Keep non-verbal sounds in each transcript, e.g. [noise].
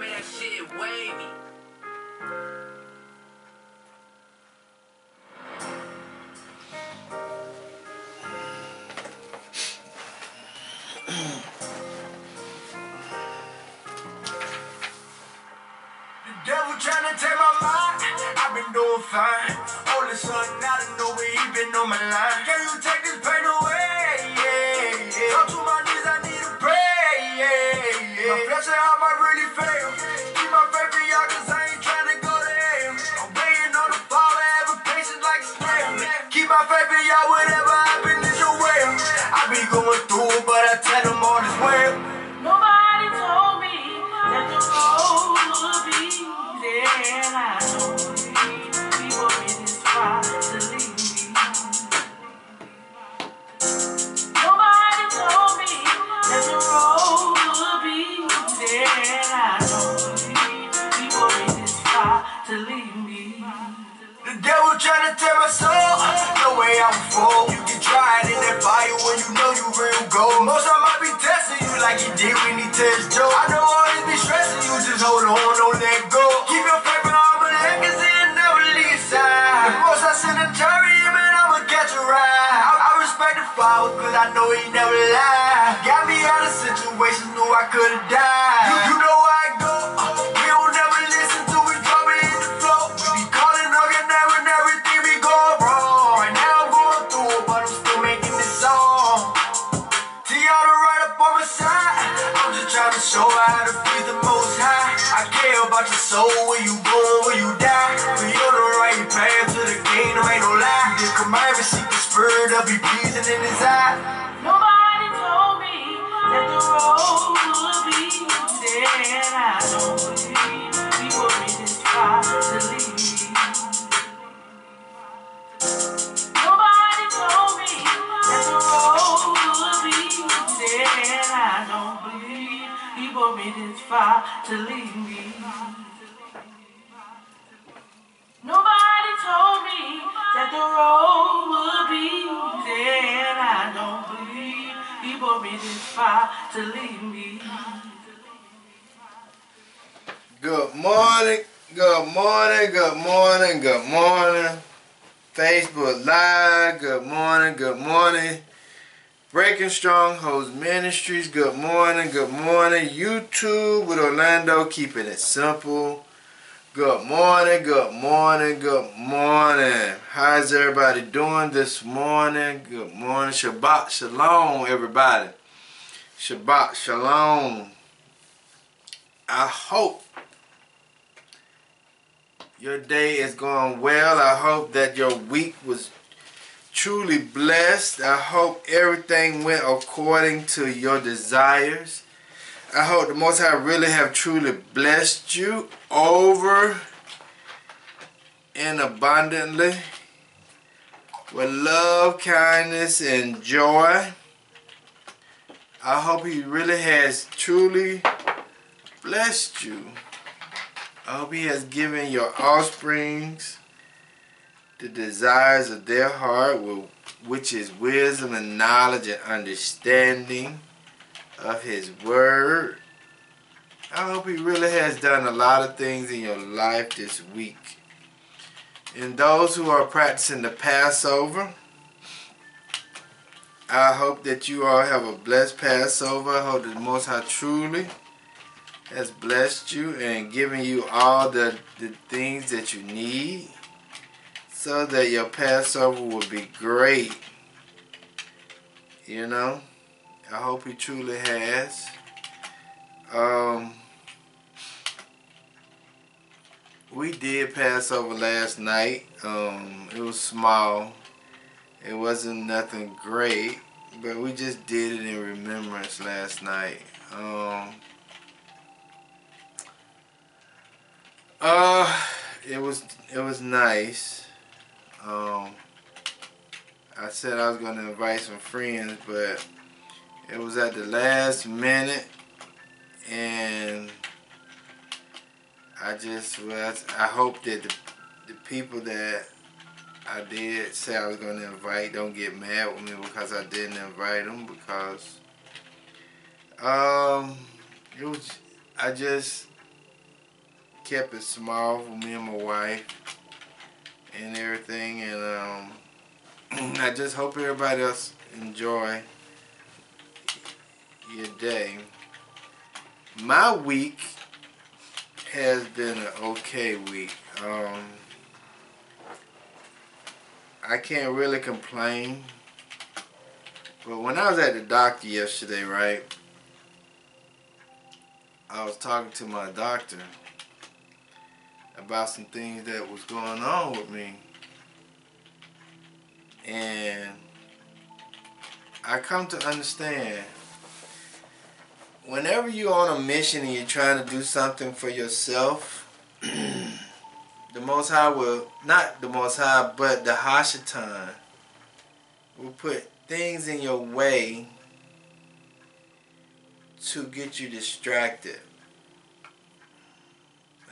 man shit wavy. The devil tryna take my mind. I've been doing fine. Only son out of nowhere, he been on my line. Knew I to leave me. Good morning, good morning, good morning, good morning. Facebook Live, good morning, good morning. Breaking Strongholds Ministries, good morning, good morning. YouTube with Orlando, keeping it simple. Good morning, good morning, good morning. How's everybody doing this morning? Good morning. Shabbat Shalom, everybody. Shabbat Shalom. I hope your day is going well. I hope that your week was truly blessed. I hope everything went according to your desires. I hope the Most High really have truly blessed you over and abundantly with love, kindness, and joy. I hope He really has truly blessed you. I hope He has given your offsprings the desires of their heart, which is wisdom and knowledge and understanding of His Word. I hope He really has done a lot of things in your life this week. And those who are practicing the Passover, I hope that you all have a blessed Passover. I hope that the Most High truly has blessed you and given you all the, the things that you need so that your Passover will be great. You know, I hope he truly has. Um, we did Passover last night. Um, it was small. It wasn't nothing great, but we just did it in remembrance last night. Um, uh, it was it was nice. Um, I said I was gonna invite some friends, but it was at the last minute, and I just was. I hope that the the people that I did say I was gonna invite don't get mad with me because I didn't invite them because um it was I just kept it small for me and my wife and everything. And um, [clears throat] I just hope everybody else enjoy your day. My week has been an okay week. Um, I can't really complain. But when I was at the doctor yesterday, right, I was talking to my doctor about some things that was going on with me. And I come to understand whenever you're on a mission and you're trying to do something for yourself, [clears throat] Most High will, not the Most High, but the Hashatan will put things in your way to get you distracted.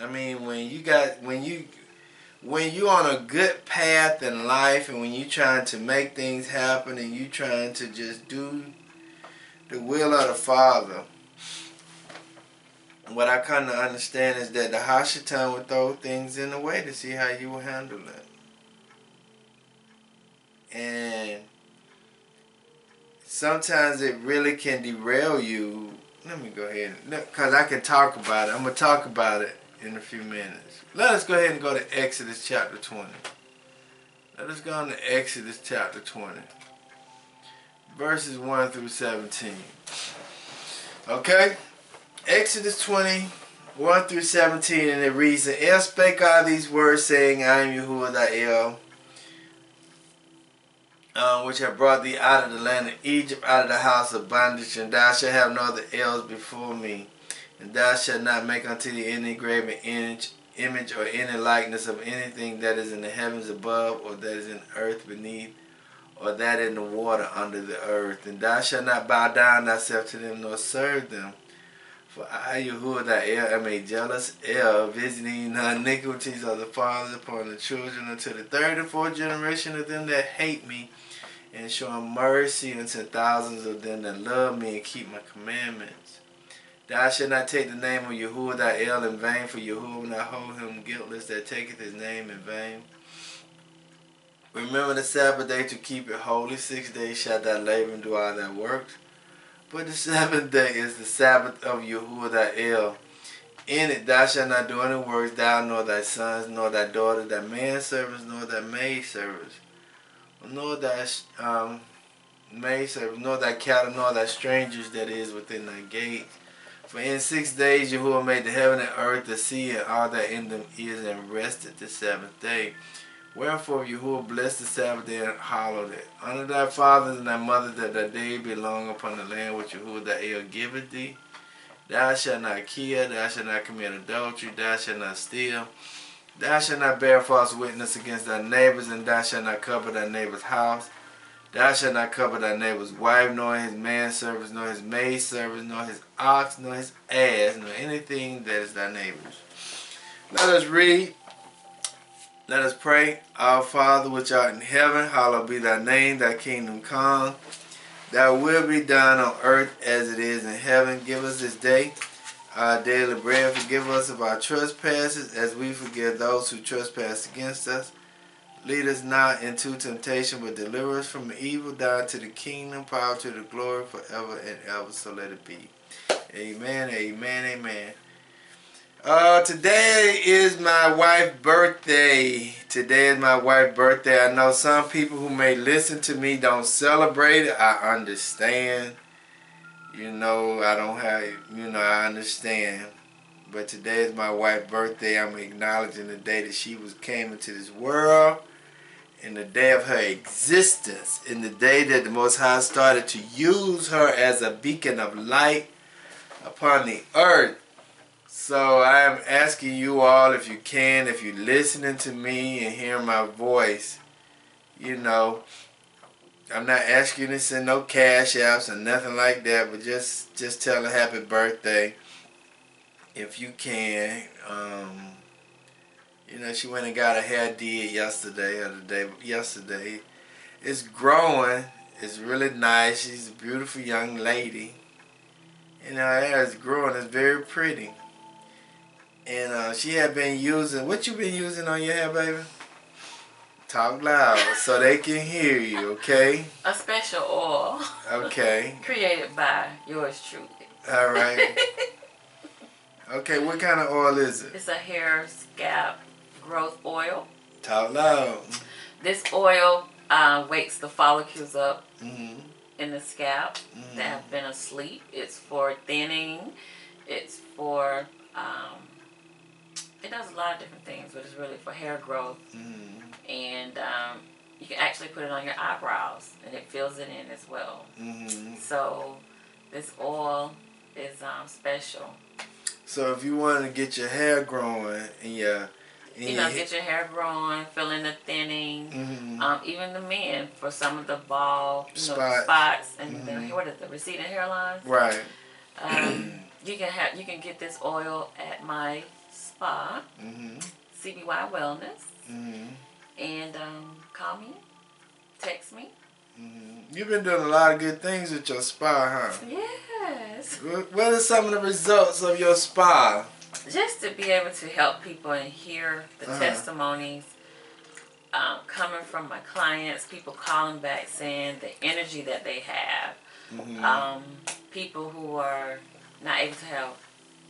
I mean, when you got, when you, when you on a good path in life and when you trying to make things happen and you trying to just do the will of the Father, what I kind of understand is that the Hashatan will throw things in the way to see how you will handle it. And sometimes it really can derail you. Let me go ahead, because I can talk about it. I'm going to talk about it in a few minutes. Let us go ahead and go to Exodus chapter 20. Let us go on to Exodus chapter 20. Verses 1 through 17. Okay? Exodus 20, 1 through 17, and it reads, And El spake all these words, saying, I am Yahuwah thy El, uh, which have brought thee out of the land of Egypt, out of the house of bondage, and thou shalt have no other Els before me. And thou shalt not make unto thee any graven image, image or any likeness of anything that is in the heavens above, or that is in the earth beneath, or that in the water under the earth. And thou shalt not bow down thyself to them, nor serve them. For I, thy El, am a jealous El, visiting the iniquities of the fathers upon the children unto the third and fourth generation of them that hate me, and showing mercy unto thousands of them that love me and keep my commandments. Thou shalt not take the name of Yahuwah thy El in vain, for Yahuwah will not hold him guiltless that taketh his name in vain. Remember the Sabbath day to keep it holy. Six days shalt thou labor and do all thy works. But the seventh day is the Sabbath of Yahuwah thy El. In it thou shalt not do any works, thou nor thy sons, nor thy daughter, thy manservants, nor thy maidservants, nor thy um, maidservants, nor thy cattle, nor thy strangers that is within thy gates. For in six days Yahuwah made the heaven and earth, the sea, and all that in them is, and rested the seventh day. Wherefore Yahuwah blessed the Sabbath day and hallowed it. Honor thy fathers and thy mothers that thy day be long upon the land which Yahuwah thy El giveth thee. Thou shalt not kill, thou shalt not commit adultery, thou shalt not steal. Thou shalt not bear false witness against thy neighbors, and thou shalt not cover thy neighbor's house. Thou shalt not cover thy neighbor's wife, nor his manservants, nor his maidservants, nor his ox, nor his ass, nor anything that is thy neighbor's. Let us read. Let us pray. Our Father which art in heaven, hallowed be thy name, thy kingdom come. Thy will be done on earth as it is in heaven. Give us this day our daily bread. Forgive us of our trespasses as we forgive those who trespass against us. Lead us not into temptation, but deliver us from evil. Down to the kingdom, power to the glory forever and ever. So let it be. Amen, amen, amen. Uh, today is my wife's birthday. Today is my wife's birthday. I know some people who may listen to me don't celebrate it. I understand. You know, I don't have, you know, I understand. But today is my wife's birthday. I'm acknowledging the day that she was came into this world. And the day of her existence. In the day that the Most High started to use her as a beacon of light upon the earth. So I am asking you all, if you can, if you're listening to me and hearing my voice, you know, I'm not asking you to send no cash apps or nothing like that, but just just tell her happy birthday if you can. Um, you know, she went and got her hair did yesterday or the day yesterday. It's growing. It's really nice. She's a beautiful young lady. Know, her hair is growing. It's very pretty. And uh, she had been using what you been using on your hair, baby? Talk loud so they can hear you, okay? A special oil Okay. [laughs] created by yours truly. All right. [laughs] Okay, what kind of oil is it? It's a hair scalp growth oil. Talk loud. This oil uh, wakes the follicles up Mm-hmm. in the scalp that have been asleep. It's for thinning. It's for um, it does a lot of different things, but it's really for hair growth. Mm-hmm. And um, you can actually put it on your eyebrows, and it fills it in as well. Mm-hmm. So this oil is um, special. So if you want to get your hair growing and your, You know, get your hair growing, filling the thinning. Mhm. Um, even the men for some of the bald you know, Spot. spots and Mhm. the, what is the receding hairlines. right. Um, you can have you can get this oil at my spa, Mm-hmm. CBY Wellness, Mm-hmm. and um, call me, text me. Mm-hmm. You've been doing a lot of good things with your spa, huh? Yes, What what are some of the results of your spa? just to be able to help people and hear the Uh-huh. testimonies um, coming from my clients, people calling back saying the energy that they have. Mm-hmm. um, people who are not able to have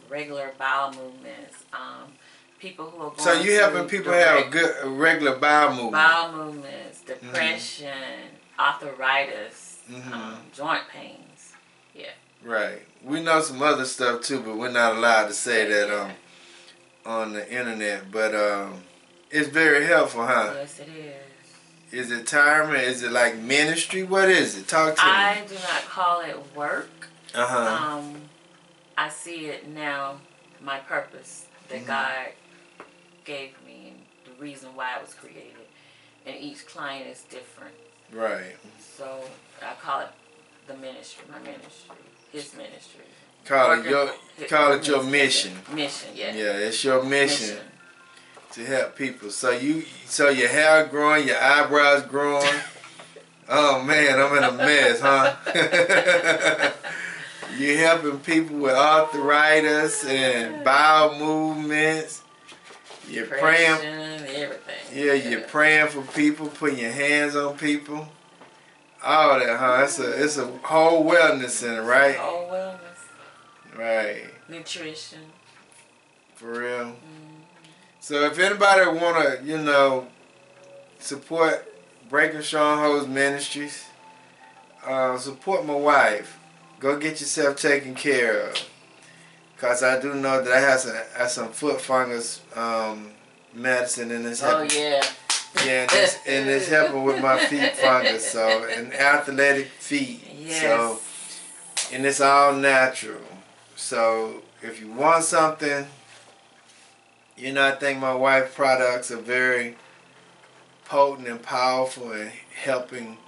regular bowel movements, um, people who are going to. so you helping people have a good regular bowel movement. bowel movements, depression, arthritis, Mhm. um, joint pains. Yeah. Right. We know some other stuff too, but we're not allowed to say that um on the internet. But um, it's very helpful, huh? Yes, it is. Is it retirement? Is it like ministry? What is it? Talk to I me. do not call it work. Uh huh. Um, I see it now, my purpose that Mhm. God gave me and the reason why it was created. And each client is different. right. So I call it the ministry, my ministry, his ministry. Call it your for- call it your mission. Mission, yeah. Yeah, it's your mission to help people. So you so your hair growing, your eyebrows growing. [laughs] Oh man, I'm in a mess, huh? [laughs] you helping people with arthritis and bowel movements. You're praying everything. Yeah, you're praying for people, putting your hands on people. All that, huh? It's a it's a whole wellness center, right? Oh, wellness, Right. nutrition. For real. Mm. So if anybody wanna, you know, support Breaking Strongholds Ministries, uh, support my wife. Go get yourself taken care of. Cause I do know that I have some, I have some foot fungus um, medicine in this. Oh yeah. Yeah, and it's, and it's [laughs] helping with my feet fungus. So and athletic feet. Yes. So and it's all natural. So if you want something, you know, I think my wife products are very potent and powerful in helping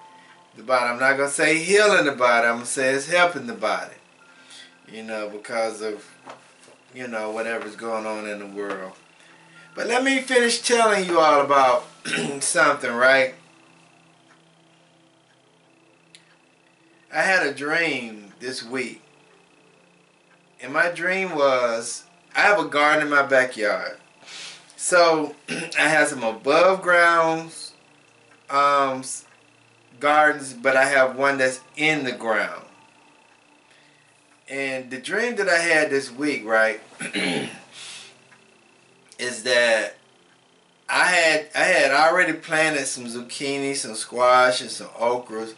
the body. I'm not gonna say healing the body. I'm gonna say it's helping the body. You know, because of you know whatever's going on in the world. But let me finish telling you all about [clears throat] something, right? I had a dream this week. And my dream was I have a garden in my backyard. So [clears throat] I have some above ground um, gardens, but I have one that's in the ground. And the dream that I had this week, right, [clears throat] is that I had I had already planted some zucchini, some squash, and some okras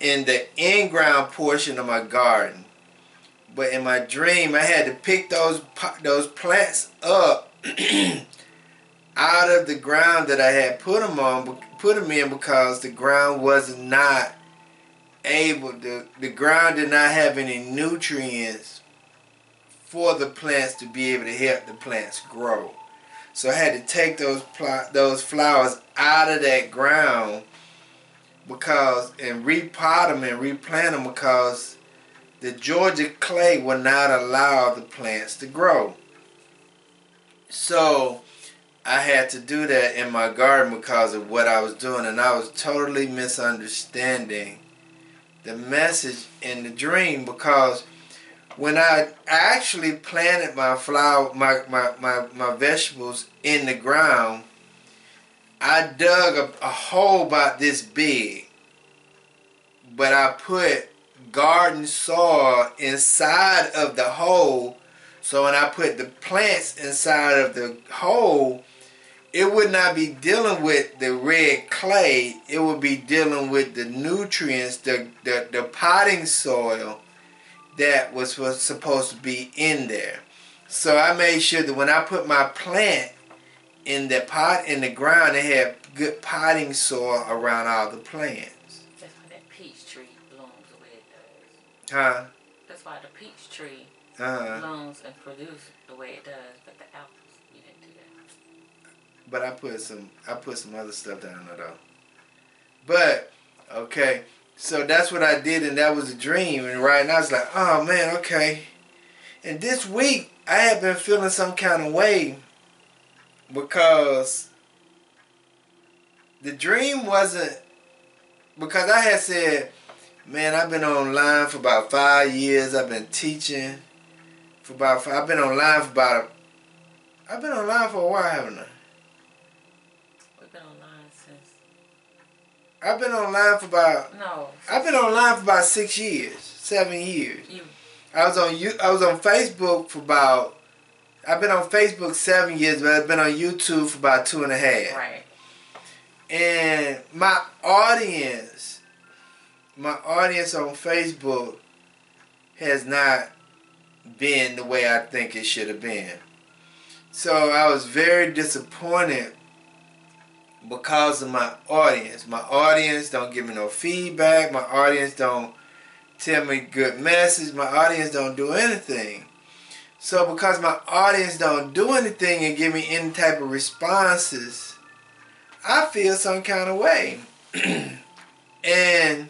in the in-ground portion of my garden. But in my dream, I had to pick those those plants up [clears throat] out of the ground that I had put them on, put them in because the ground was not able to. The ground did not have any nutrients for the plants to be able to help the plants grow. So I had to take those those flowers out of that ground because and repot them and replant them because the Georgia clay will not allow the plants to grow. So I had to do that in my garden because of what I was doing and I was totally misunderstanding the message in the dream because when I actually planted my flower, my, my, my, my vegetables in the ground, I dug a, a hole about this big, but I put garden soil inside of the hole. So when I put the plants inside of the hole, it would not be dealing with the red clay. It would be dealing with the nutrients, the, the, the potting soil that was, was supposed to be in there. So I made sure that when I put my plant in the pot in the ground, it had good potting soil around all the plants. That's why that peach tree blooms the way it does. Huh? That's why the peach tree Uh-huh. blooms and produces the way it does, but the apples, you didn't do that. But I put some I put some other stuff down there though. But okay, so that's what I did, and that was a dream. And right now it's like, oh man, okay. And this week I have been feeling some kind of way because the dream wasn't because I had said, man, I've been online for about five years. I've been teaching for about. Five, I've been online for about. I've been online for a while, haven't I? We've been online since, I've been online for about no, I've been online for about six years, seven years. you, I was on you I was on Facebook for about I've been on Facebook seven years, but I've been on YouTube for about two and a half. right. And my audience, my audience on Facebook has not been the way I think it should have been. So I was very disappointed because of my audience. My audience don't give me no feedback. My audience don't tell me good message. My audience don't do anything. So because my audience don't do anything and give me any type of responses, I feel some kind of way. [clears throat] and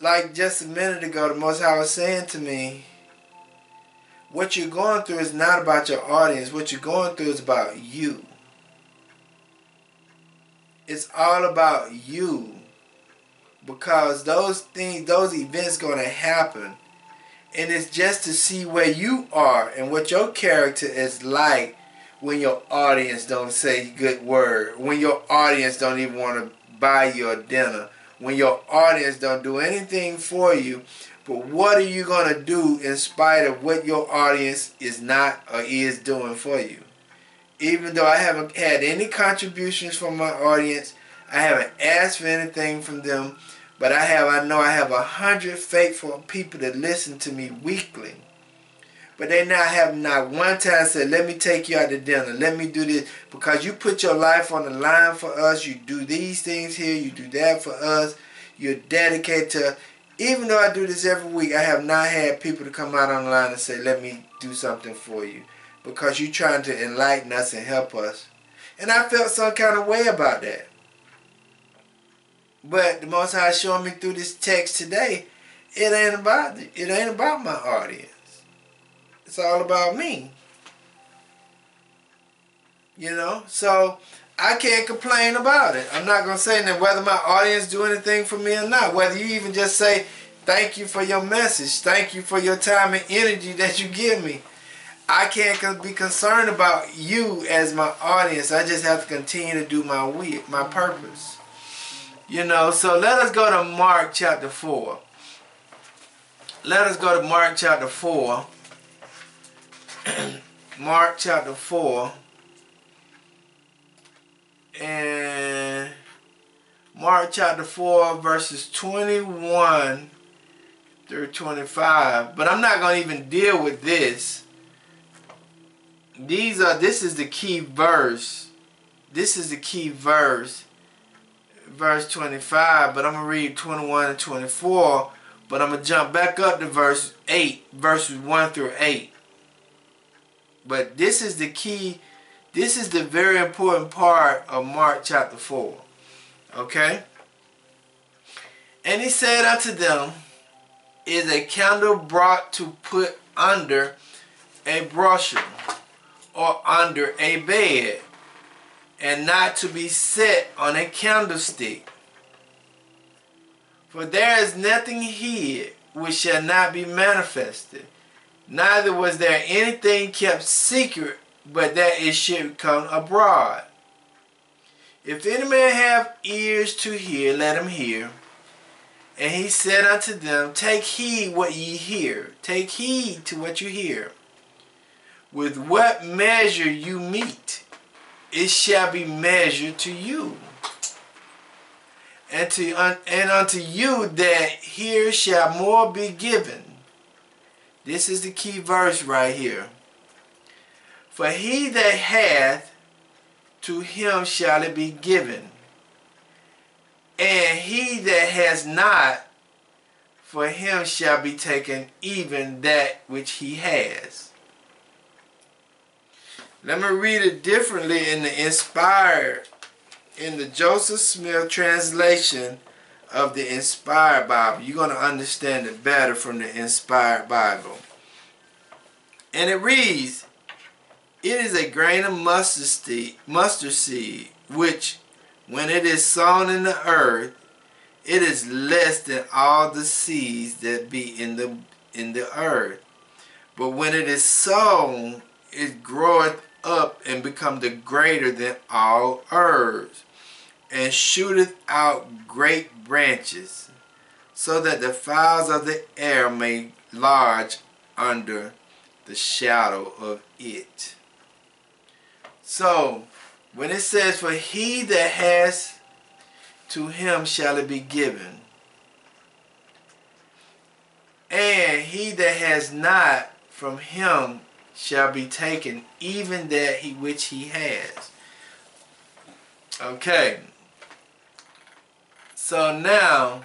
like just a minute ago, the Most High was saying to me, what you're going through is not about your audience. What you're going through is about you. It's all about you. Because those things, those events going to happen. And it's just to see where you are and what your character is like when your audience don't say good word, when your audience don't even want to buy your dinner, when your audience don't do anything for you, but what are you going to do in spite of what your audience is not or is doing for you? Even though I haven't had any contributions from my audience, I haven't asked for anything from them, but I have I know I have a hundred faithful people that listen to me weekly. But they not have not one time said, let me take you out to dinner. Let me do this. Because you put your life on the line for us. You do these things here. You do that for us. You're dedicated to even though I do this every week, I have not had people to come out on the line and say, let me do something for you. Because you're trying to enlighten us and help us. And I felt some kind of way about that. But the Most High showing me through this text today, it ain't about it ain't about my audience. It's all about me. You know? So I can't complain about it. I'm not gonna say that whether my audience do anything for me or not. Whether you even just say thank you for your message, thank you for your time and energy that you give me. I can't be concerned about you as my audience. I just have to continue to do my will, my purpose. You know, so let us go to Mark chapter 4. Let us go to Mark chapter 4. [clears throat] Mark chapter 4. And Mark chapter 4, verses 21 through 25. But I'm not going to even deal with this. These are, this is the key verse. This is the key verse. Verse 25. But I'm to read 21 and 24. But I'm to jump back up to verse 8. Verses 1 through 8. But this is the key. This is the very important part of Mark chapter 4. Okay? And he said unto them, Is a candle brought to put under a bushel or under a bed, and not to be set on a candlestick? For there is nothing hid which shall not be manifested. Neither was there anything kept secret, but that it should come abroad. If any man have ears to hear, let him hear. And he said unto them, Take heed what ye hear. Take heed to what you hear. With what measure you meet, it shall be measured to you. And, to, and unto you that here shall more be given. This is the key verse right here. For he that hath, to him shall it be given and he that has not, for him shall be taken even that which he has. Let me read it differently in the inspired, in the Joseph Smith translation of the Inspired Bible. You're going to understand it better from the Inspired Bible. And it reads, It is a grain of mustard seed, which when it is sown in the earth, it is less than all the seeds that be in the in the earth. But when it is sown, it groweth up and becometh greater than all herbs, and shooteth out great branches, so that the fowls of the air may lodge under the shadow of it. So, when it says, For he that has, to him shall it be given. And he that has not, from him shall be taken, even that he which he has. Okay. So now,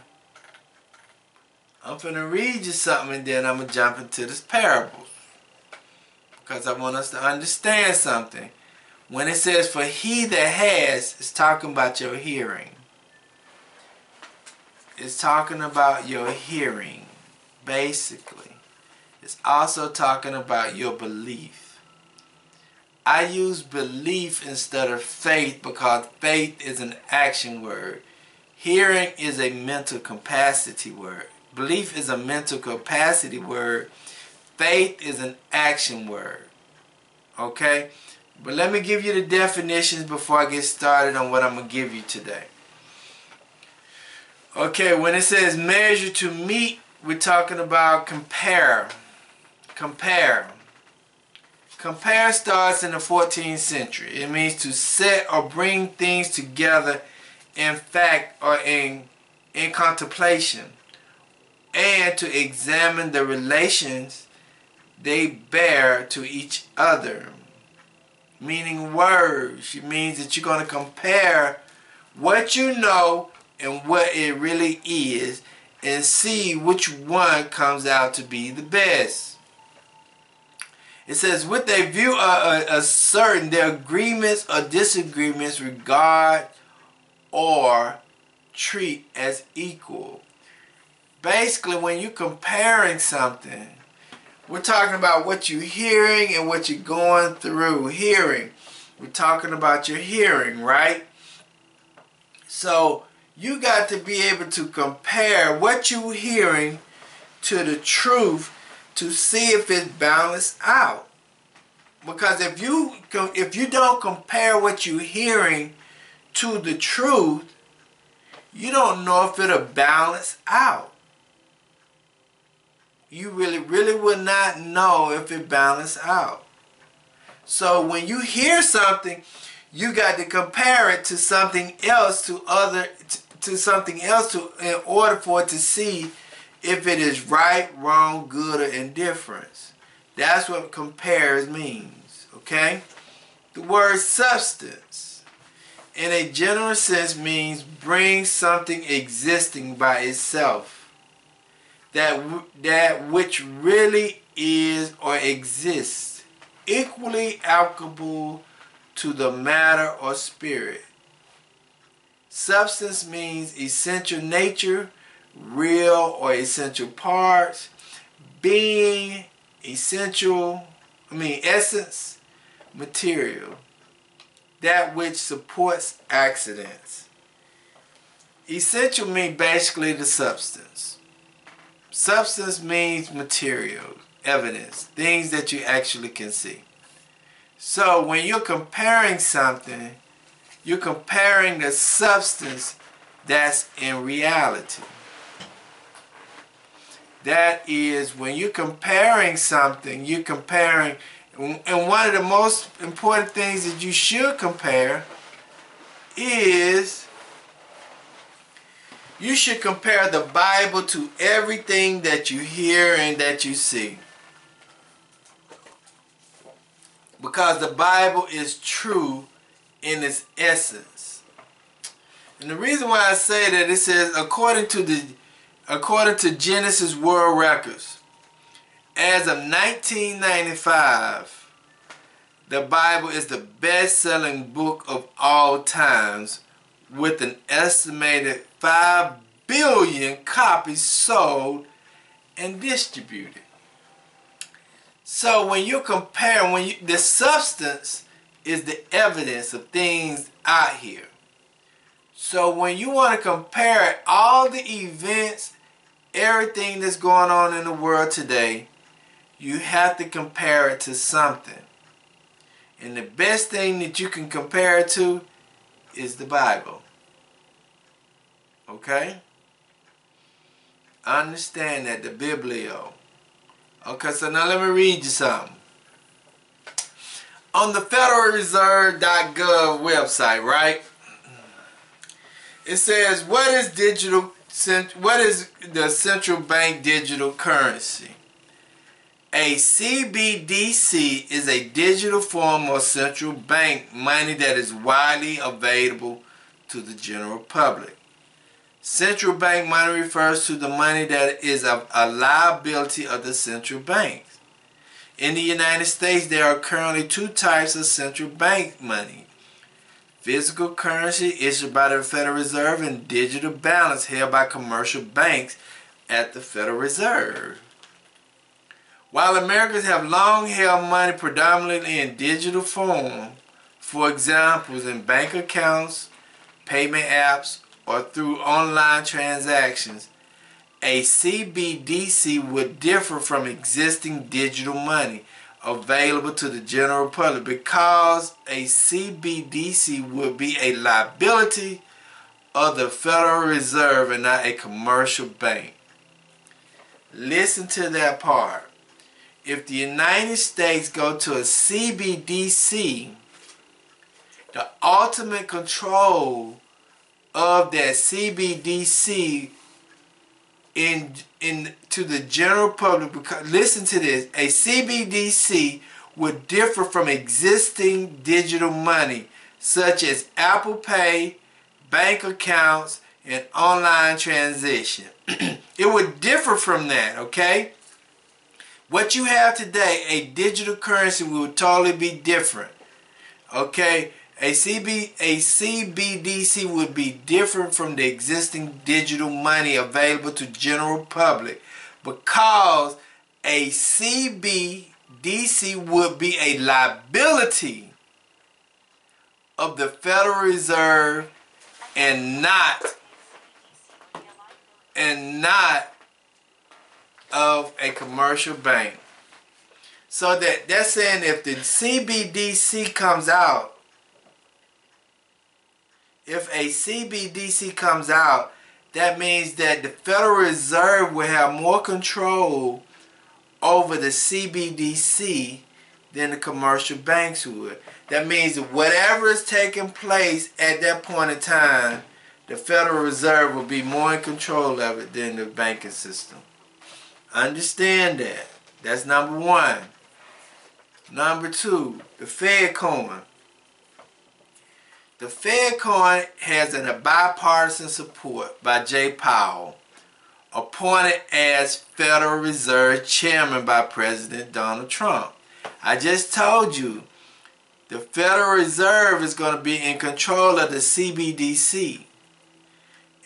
I'm going to read you something and then I'm going to jump into this parable. Because I want us to understand something. When it says, for he that has, it's talking about your hearing. It's talking about your hearing, basically. It's also talking about your belief. I use belief instead of faith because faith is an action word. Hearing is a mental capacity word. Belief is a mental capacity word. Faith is an action word. Okay? But let me give you the definitions before I get started on what I'm going to give you today. Okay, when it says measure to meet, we're talking about compare. Compare. Compare starts in the 14th century. It means to set or bring things together in fact or in, in contemplation and to examine the relations they bear to each other meaning words. It means that you're going to compare what you know and what it really is and see which one comes out to be the best. It says, with a view uh, uh, of a, certain their agreements or disagreements regard or treat as equal. Basically, when you're comparing something, we're talking about what you're hearing and what you're going through hearing. We're talking about your hearing, right? So you got to be able to compare what you're hearing to the truth to see if it's balanced out. Because if you if you don't compare what you're hearing to the truth, you don't know if it'll balance out you really, really will not know if it balances out. So when you hear something, you got to compare it to something else, to other, to something else, to in order for it to see if it is right, wrong, good, or indifference. That's what compares means. Okay. The word substance, in a general sense, means bring something existing by itself that that which really is or exists equally applicable to the matter or spirit. Substance means essential nature, real or essential parts, being, essential, I mean essence, material, that which supports accidents. Essential means basically the substance Substance means material, evidence, things that you actually can see. So when you're comparing something, you're comparing the substance that's in reality. That is, when you're comparing something, you're comparing, and one of the most important things that you should compare is you should compare the Bible to everything that you hear and that you see. Because the Bible is true in its essence. And the reason why I say that it says according to the according to Guinness World Records, as of 1995, the Bible is the best-selling book of all times with an estimated 5 billion copies sold and distributed. So when you compare, when you, the substance is the evidence of things out here. So when you want to compare all the events, everything that's going on in the world today, you have to compare it to something. And the best thing that you can compare it to is the Bible. Okay? Understand that the Biblio. Okay, so now let me read you something on the federalreserve.gov website, right? It says, what is digital, what is the central bank digital currency? A CBDC is a digital form of central bank money that is widely available to the general public. Central bank money refers to the money that is a, a liability of the central bank. In the United States, there are currently two types of central bank money. Physical currency issued by the Federal Reserve and digital balance held by commercial banks at the Federal Reserve. While Americans have long held money predominantly in digital form, for examples in bank accounts, payment apps, or through online transactions, a CBDC would differ from existing digital money available to the general public because a CBDC would be a liability of the Federal Reserve and not a commercial bank. Listen to that part. If the United States go to a CBDC, the ultimate control of that CBDC in in to the general public because listen to this a CBDC would differ from existing digital money such as Apple Pay, bank accounts, and online transaction. [clears throat] it would differ from that, okay? What you have today, a digital currency will totally be different. Okay? A, CB, a CBDC would be different from the existing digital money available to general public because a CBDC would be a liability of the Federal Reserve and not and not of a commercial bank. So that that's saying if the CBDC comes out if a CBDC comes out, that means that the Federal Reserve will have more control over the CBDC than the commercial banks would. That means that whatever is taking place at that point in time, the Federal Reserve will be more in control of it than the banking system. Understand that. That's number one. Number two, the Fed coin. The Fed coin has a bipartisan support by Jay Powell, appointed as Federal Reserve Chairman by President Donald Trump. I just told you the Federal Reserve is going to be in control of the CBDC.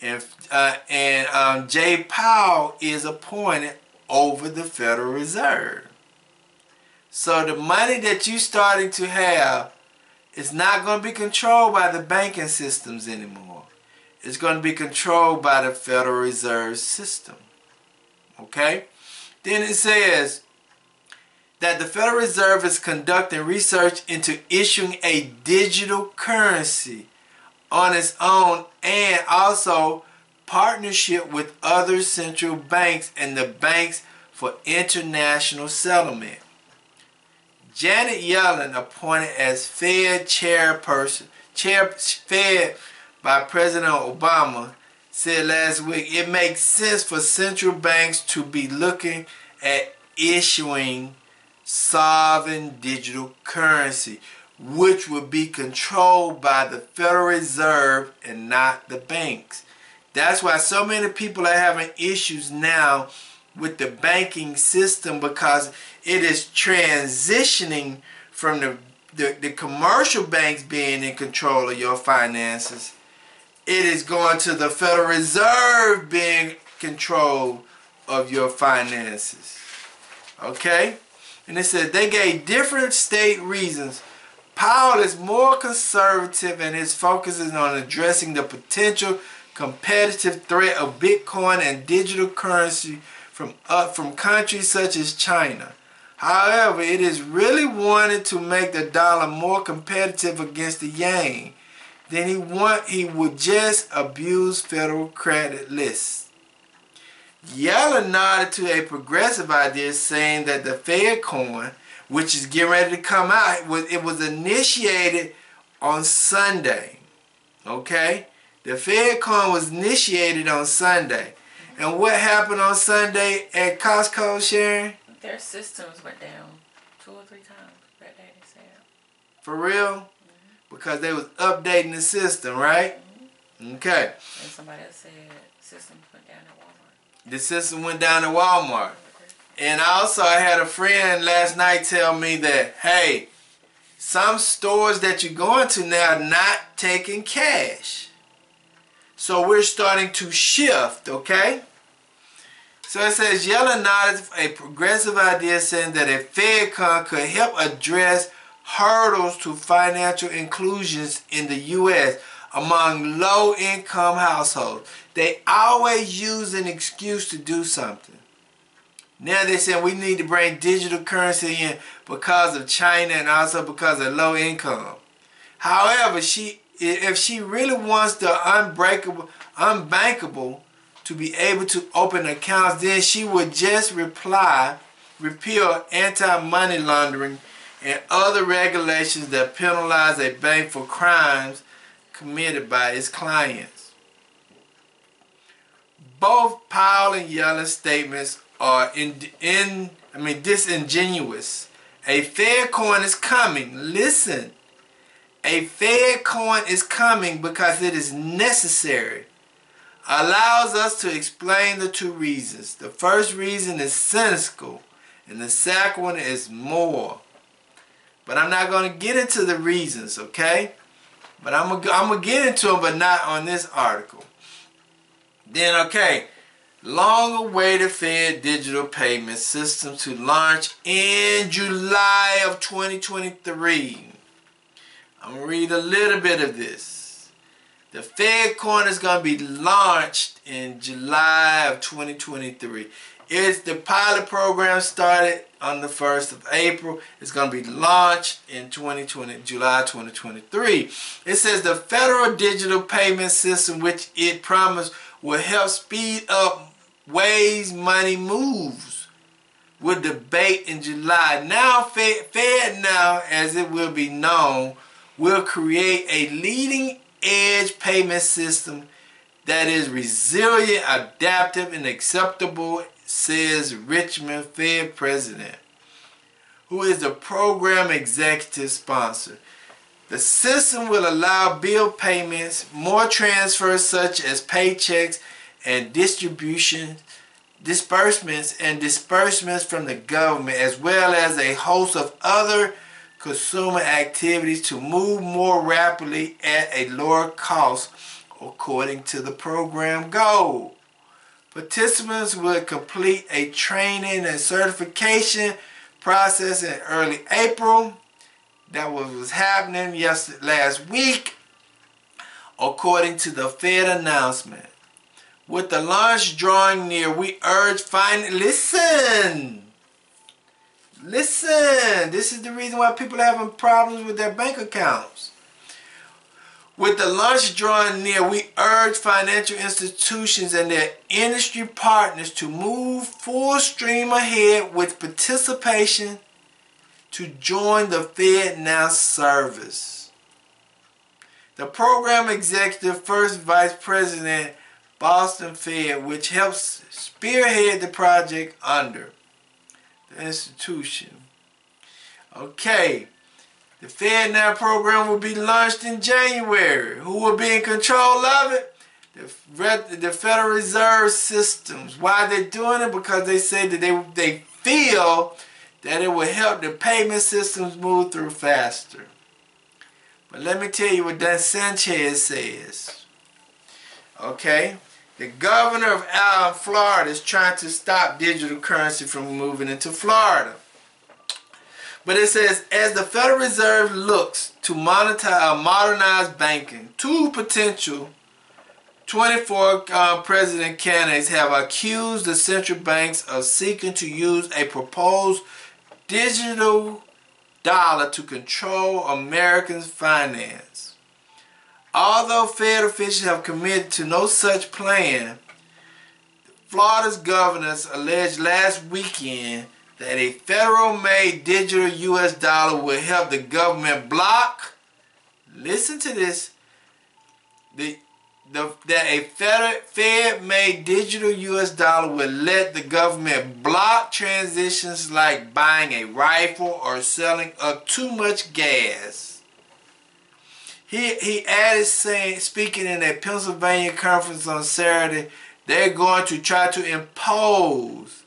And, uh, and um, Jay Powell is appointed over the Federal Reserve. So the money that you're starting to have it's not going to be controlled by the banking systems anymore. It's going to be controlled by the Federal Reserve System. Okay? Then it says that the Federal Reserve is conducting research into issuing a digital currency on its own and also partnership with other central banks and the banks for international settlement. Janet Yellen, appointed as Fed chairperson, chair Fed by President Obama, said last week it makes sense for central banks to be looking at issuing sovereign digital currency, which would be controlled by the Federal Reserve and not the banks. That's why so many people are having issues now with the banking system because it is transitioning from the, the, the commercial banks being in control of your finances. It is going to the Federal Reserve being control of your finances. Okay? And it said they gave different state reasons. Powell is more conservative and his focus is on addressing the potential competitive threat of Bitcoin and digital currency from, uh, from countries such as China. However, it is really wanted to make the dollar more competitive against the yen. Then he want he would just abuse federal credit lists. Yellen nodded to a progressive idea saying that the Fed coin, which is getting ready to come out, was it was initiated on Sunday. Okay? The Fed coin was initiated on Sunday. And what happened on Sunday at Costco, Sharon? Their systems went down two or three times that day, they said. For real? Mm -hmm. Because they was updating the system, right? Mm -hmm. Okay. And somebody else said systems went down at Walmart. The system went down at Walmart. And I also I had a friend last night tell me that, hey, some stores that you're going to now are not taking cash. So we're starting to shift, okay? So it says Yellen nodded a progressive idea saying that a Fed coin could help address hurdles to financial inclusions in the U.S. among low-income households. They always use an excuse to do something. Now they say we need to bring digital currency in because of China and also because of low income. However, she if she really wants the unbreakable, unbankable to be able to open accounts, then she would just reply, repeal anti-money laundering and other regulations that penalize a bank for crimes committed by its clients. Both Powell and Yellen's statements are in, in I mean disingenuous. A Fed coin is coming. Listen. A Fed coin is coming because it is necessary allows us to explain the two reasons. The first reason is cynical, and the second one is more. But I'm not going to get into the reasons, okay? But I'm going I'm to get into them, but not on this article. Then, okay, long-awaited Fed digital payment system to launch in July of 2023. I'm going to read a little bit of this. The Fed coin is going to be launched in July of 2023. It's the pilot program started on the 1st of April. It's going to be launched in 2020, July 2023. It says the federal digital payment system, which it promised will help speed up ways money moves, will debate in July. Now, Fed, Fed now, as it will be known, will create a leading edge payment system that is resilient, adaptive, and acceptable, says Richmond Fed President, who is the program executive sponsor. The system will allow bill payments, more transfers such as paychecks and distribution, disbursements and disbursements from the government, as well as a host of other consumer activities to move more rapidly at a lower cost according to the program goal. Participants will complete a training and certification process in early April. That was happening yesterday, last week, according to the Fed announcement. With the launch drawing near, we urge find listen. Listen, this is the reason why people are having problems with their bank accounts. With the launch drawing near, we urge financial institutions and their industry partners to move full stream ahead with participation to join the FedNow service. The program executive, first vice president, Boston Fed, which helps spearhead the project under the institution. Okay, the FedNow program will be launched in January. Who will be in control of it? The, the Federal Reserve systems. Why are they doing it? Because they say that they, they feel that it will help the payment systems move through faster. But let me tell you what DeSantis says. Okay? The governor of Florida is trying to stop digital currency from moving into Florida. But it says, as the Federal Reserve looks to monetize, uh, modernize banking, two potential 24 uh, president candidates have accused the central banks of seeking to use a proposed digital dollar to control Americans' finance. Although Fed officials have committed to no such plan, Florida's governors alleged last weekend that a federal-made digital U.S. dollar will help the government block, listen to this, the, the, that a Fed-made digital U.S. dollar will let the government block transitions like buying a rifle or selling up too much gas he, he added saying, speaking in a Pennsylvania conference on Saturday, they're going to try to impose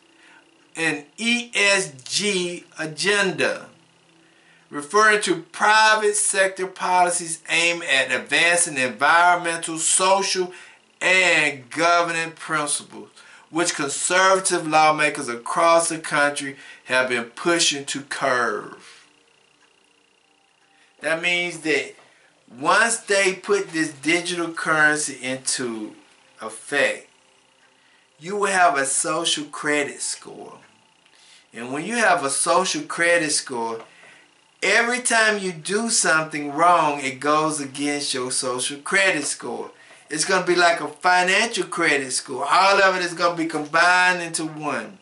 an ESG agenda, referring to private sector policies aimed at advancing environmental, social, and governing principles, which conservative lawmakers across the country have been pushing to curb. That means that once they put this digital currency into effect, you will have a social credit score. And when you have a social credit score, every time you do something wrong, it goes against your social credit score. It's going to be like a financial credit score. All of it is going to be combined into one.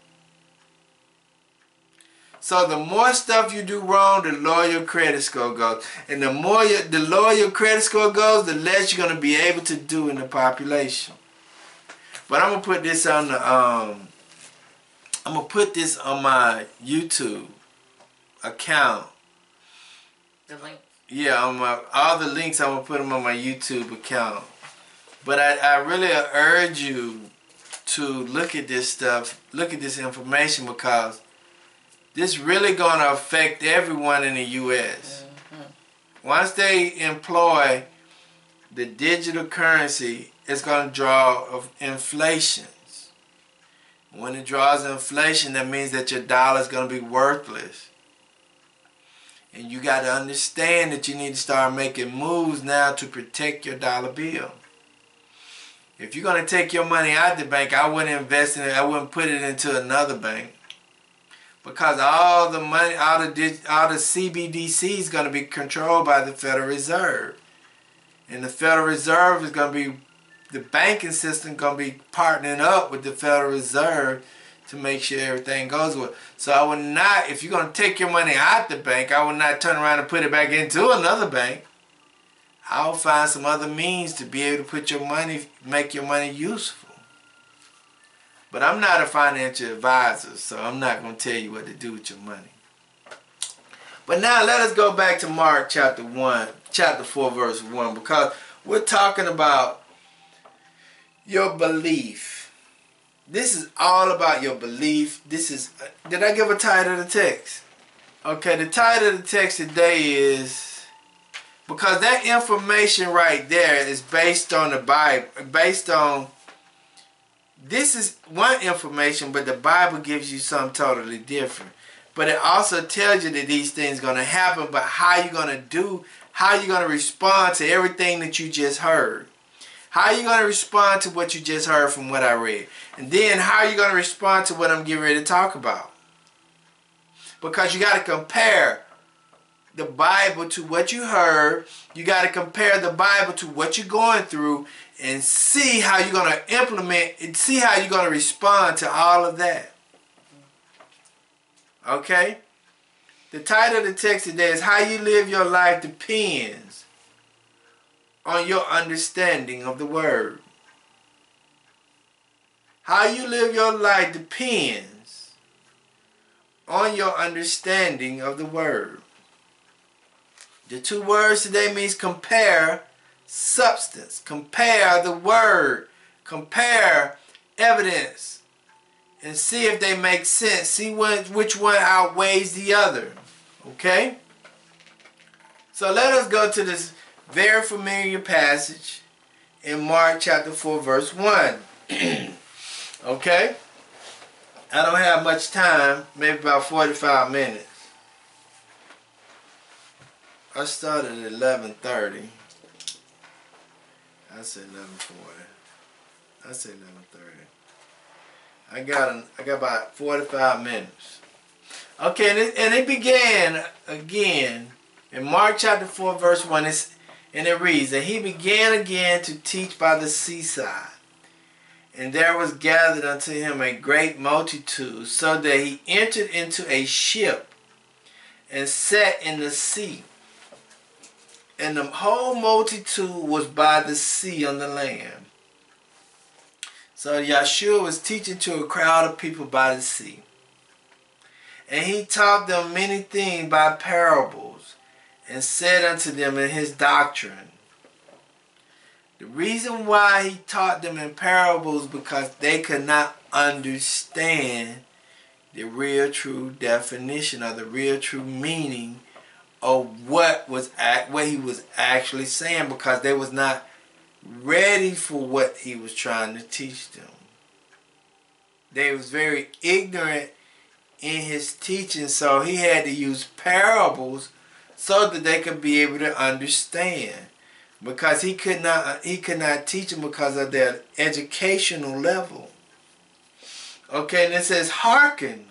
So the more stuff you do wrong, the lower your credit score goes. And the more you, the lower your credit score goes, the less you're going to be able to do in the population. But I'm going to put this on the, um, I'm going to put this on my YouTube account. The link? Yeah, on my, all the links, I'm going to put them on my YouTube account. But I, I really urge you to look at this stuff, look at this information because this really going to affect everyone in the U.S. Mm-hmm. Once they employ the digital currency, it's going to draw of inflations. When it draws inflation, that means that your dollar is going to be worthless. And you got to understand that you need to start making moves now to protect your dollar bill. If you're going to take your money out the bank, I wouldn't invest in it. I wouldn't put it into another bank because all the money, all the all the CBDC is going to be controlled by the Federal Reserve, and the Federal Reserve is going to be the banking system going to be partnering up with the Federal Reserve to make sure everything goes well. So I would not, if you're going to take your money out the bank, I would not turn around and put it back into another bank. I'll find some other means to be able to put your money, make your money useful. But I'm not a financial advisor, so I'm not going to tell you what to do with your money. But now let us go back to Mark chapter 1, chapter 4, verse 1, because we're talking about your belief. This is all about your belief. This is, did I give a title to the text? Okay, the title of the text today is, because that information right there is based on the Bible, based on this is one information, but the Bible gives you something totally different. But it also tells you that these things are going to happen, but how you're going to do, how you're going to respond to everything that you just heard. How are you going to respond to what you just heard from what I read? And then how are you going to respond to what I'm getting ready to talk about? Because you got to compare the Bible to what you heard. You got to compare the Bible to what you're going through and see how you're going to implement and see how you're going to respond to all of that. Okay? The title of the text today is How You Live Your Life Depends on Your Understanding of the Word. How you live your life depends on your understanding of the Word. The two words today means compare substance. Compare the word. Compare evidence. And see if they make sense. See what, which one outweighs the other. Okay? So let us go to this very familiar passage in Mark chapter 4 verse 1. [clears throat] okay? I don't have much time, maybe about 45 minutes. I started at 11.30. I said 11.40. I said 11.30. I got an, I got about 45 minutes. Okay, and it, and it began again in Mark chapter 4 verse 1. It's, and it reads, And he began again to teach by the seaside. And there was gathered unto him a great multitude, so that he entered into a ship and sat in the sea and the whole multitude was by the sea on the land. So Yeshua was teaching to a crowd of people by the sea. And he taught them many things by parables and said unto them in his doctrine. The reason why he taught them in parables because they could not understand the real true definition or the real true meaning of what was act what he was actually saying because they was not ready for what he was trying to teach them. They was very ignorant in his teaching, so he had to use parables so that they could be able to understand. Because he could not he could not teach them because of their educational level. Okay, and it says, hearken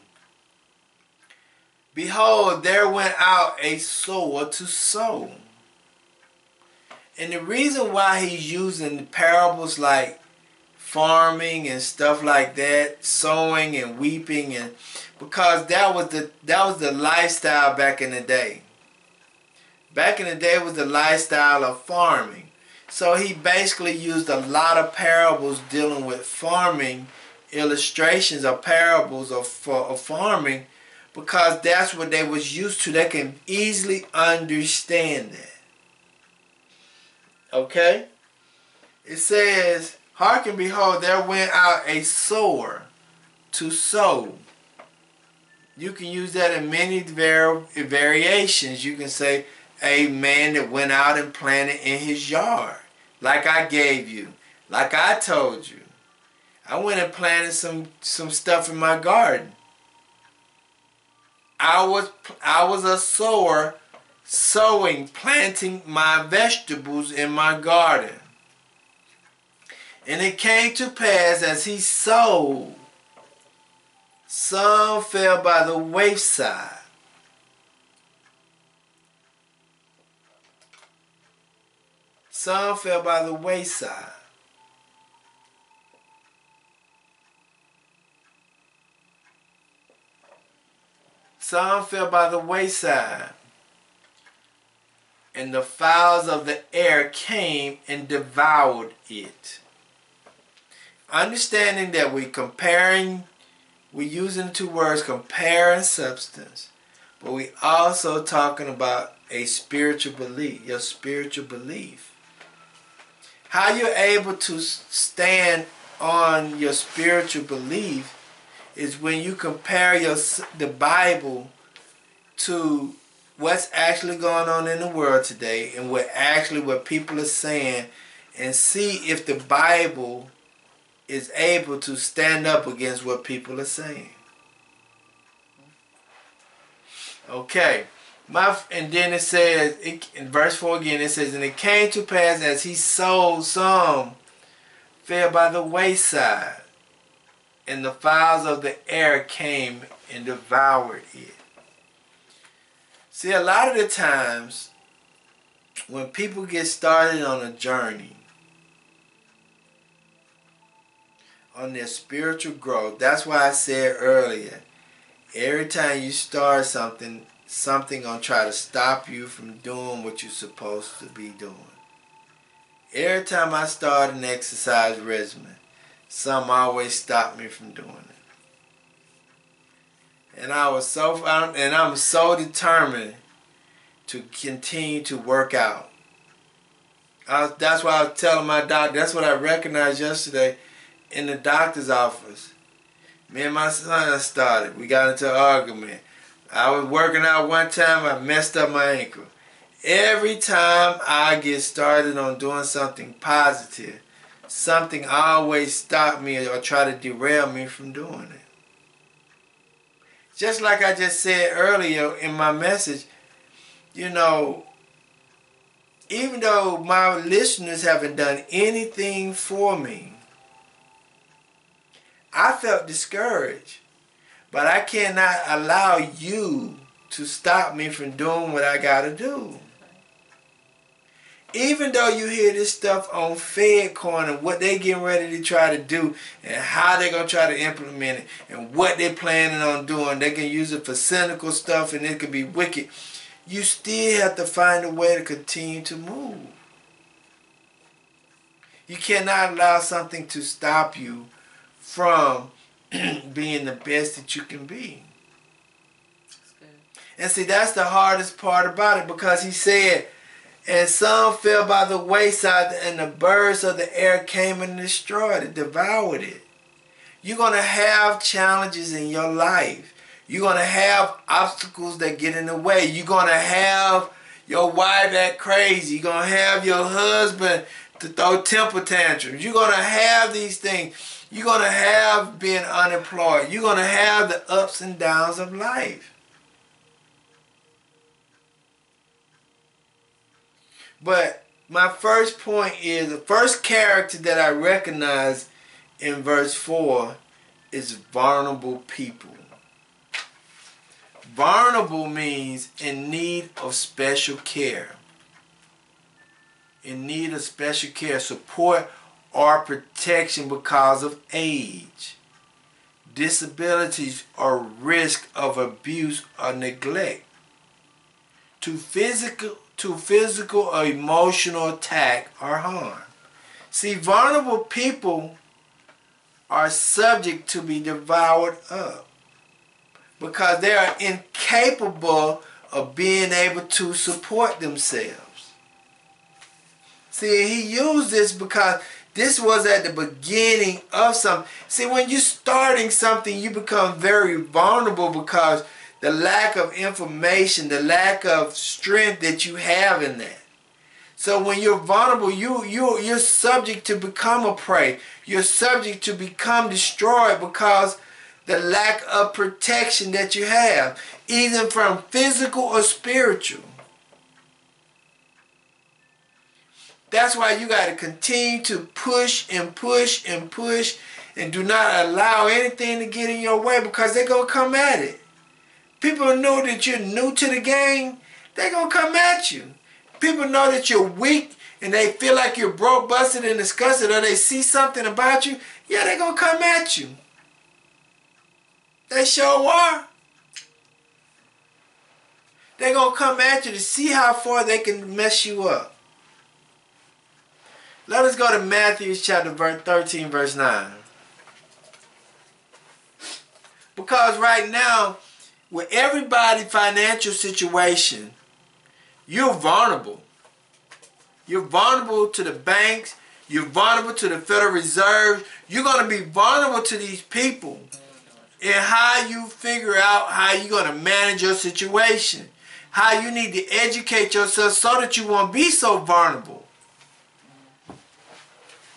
Behold, there went out a sower to sow. And the reason why he's using parables like farming and stuff like that, sowing and weeping and because that was the that was the lifestyle back in the day. Back in the day was the lifestyle of farming. So he basically used a lot of parables dealing with farming, illustrations of parables of, of farming because that's what they was used to. They can easily understand that. Okay? It says, Hearken, behold, there went out a sower to sow. You can use that in many var variations. You can say, a man that went out and planted in his yard. Like I gave you. Like I told you. I went and planted some, some stuff in my garden. I was I was a sower sowing, planting my vegetables in my garden. And it came to pass as he sowed, some fell by the wayside. Some fell by the wayside. Some fell by the wayside, and the fowls of the air came and devoured it. Understanding that we're comparing, we're using the two words, compare and substance, but we also talking about a spiritual belief, your spiritual belief. How you're able to stand on your spiritual belief is when you compare your the Bible to what's actually going on in the world today and what actually what people are saying and see if the Bible is able to stand up against what people are saying. Okay. My, and then it says, it, in verse 4 again, it says, And it came to pass as he sold some fell by the wayside, and the fowls of the air came and devoured it. See, a lot of the times when people get started on a journey, on their spiritual growth, that's why I said earlier, every time you start something, something gonna try to stop you from doing what you're supposed to be doing. Every time I start an exercise regimen, something always stopped me from doing it. And I was so and I'm so determined to continue to work out. Was, that's why I was telling my doctor. That's what I recognized yesterday in the doctor's office. Me and my son started. We got into argument. I was working out one time. I messed up my ankle. Every time I get started on doing something positive, something always stop me or try to derail me from doing it. Just like I just said earlier in my message, you know, even though my listeners haven't done anything for me, I felt discouraged. But I cannot allow you to stop me from doing what I got to do. Even though you hear this stuff on Fed coin, what they getting ready to try to do and how they're going to try to implement it and what they're planning on doing, they can use it for cynical stuff and it could be wicked. You still have to find a way to continue to move. You cannot allow something to stop you from [clears throat] being the best that you can be. And see, that's the hardest part about it because he said, and some fell by the wayside, and the birds of the air came and destroyed it, devoured it. You're going to have challenges in your life. You're going to have obstacles that get in the way. You're going to have your wife act crazy. You're going to have your husband to throw temper tantrums. You're going to have these things. You're going to have being unemployed. You're going to have the ups and downs of life. But my first point is the first character that I recognize in verse 4 is vulnerable people. Vulnerable means in need of special care. In need of special care, support, or protection because of age, disabilities, or risk of abuse or neglect. To physical to physical or emotional attack or harm. See, vulnerable people are subject to be devoured up because they are incapable of being able to support themselves. See, he used this because this was at the beginning of something. See, when you're starting something, you become very vulnerable because the lack of information, the lack of strength that you have in that. So when you're vulnerable, you you you're subject to become a prey. You're subject to become destroyed because the lack of protection that you have, either from physical or spiritual. That's why you got to continue to push and push and push and do not allow anything to get in your way because they're going to come at it. People know that you're new to the game, they're going to come at you. People know that you're weak and they feel like you're broke, busted, and disgusted, or they see something about you, yeah, they're going to come at you. They sure are. They're going to come at you to see how far they can mess you up. Let us go to Matthew chapter 13, verse 9. Because right now, with everybody's financial situation, you're vulnerable. You're vulnerable to the banks. You're vulnerable to the Federal Reserve. You're going to be vulnerable to these people and how you figure out how you're going to manage your situation. How you need to educate yourself so that you won't be so vulnerable.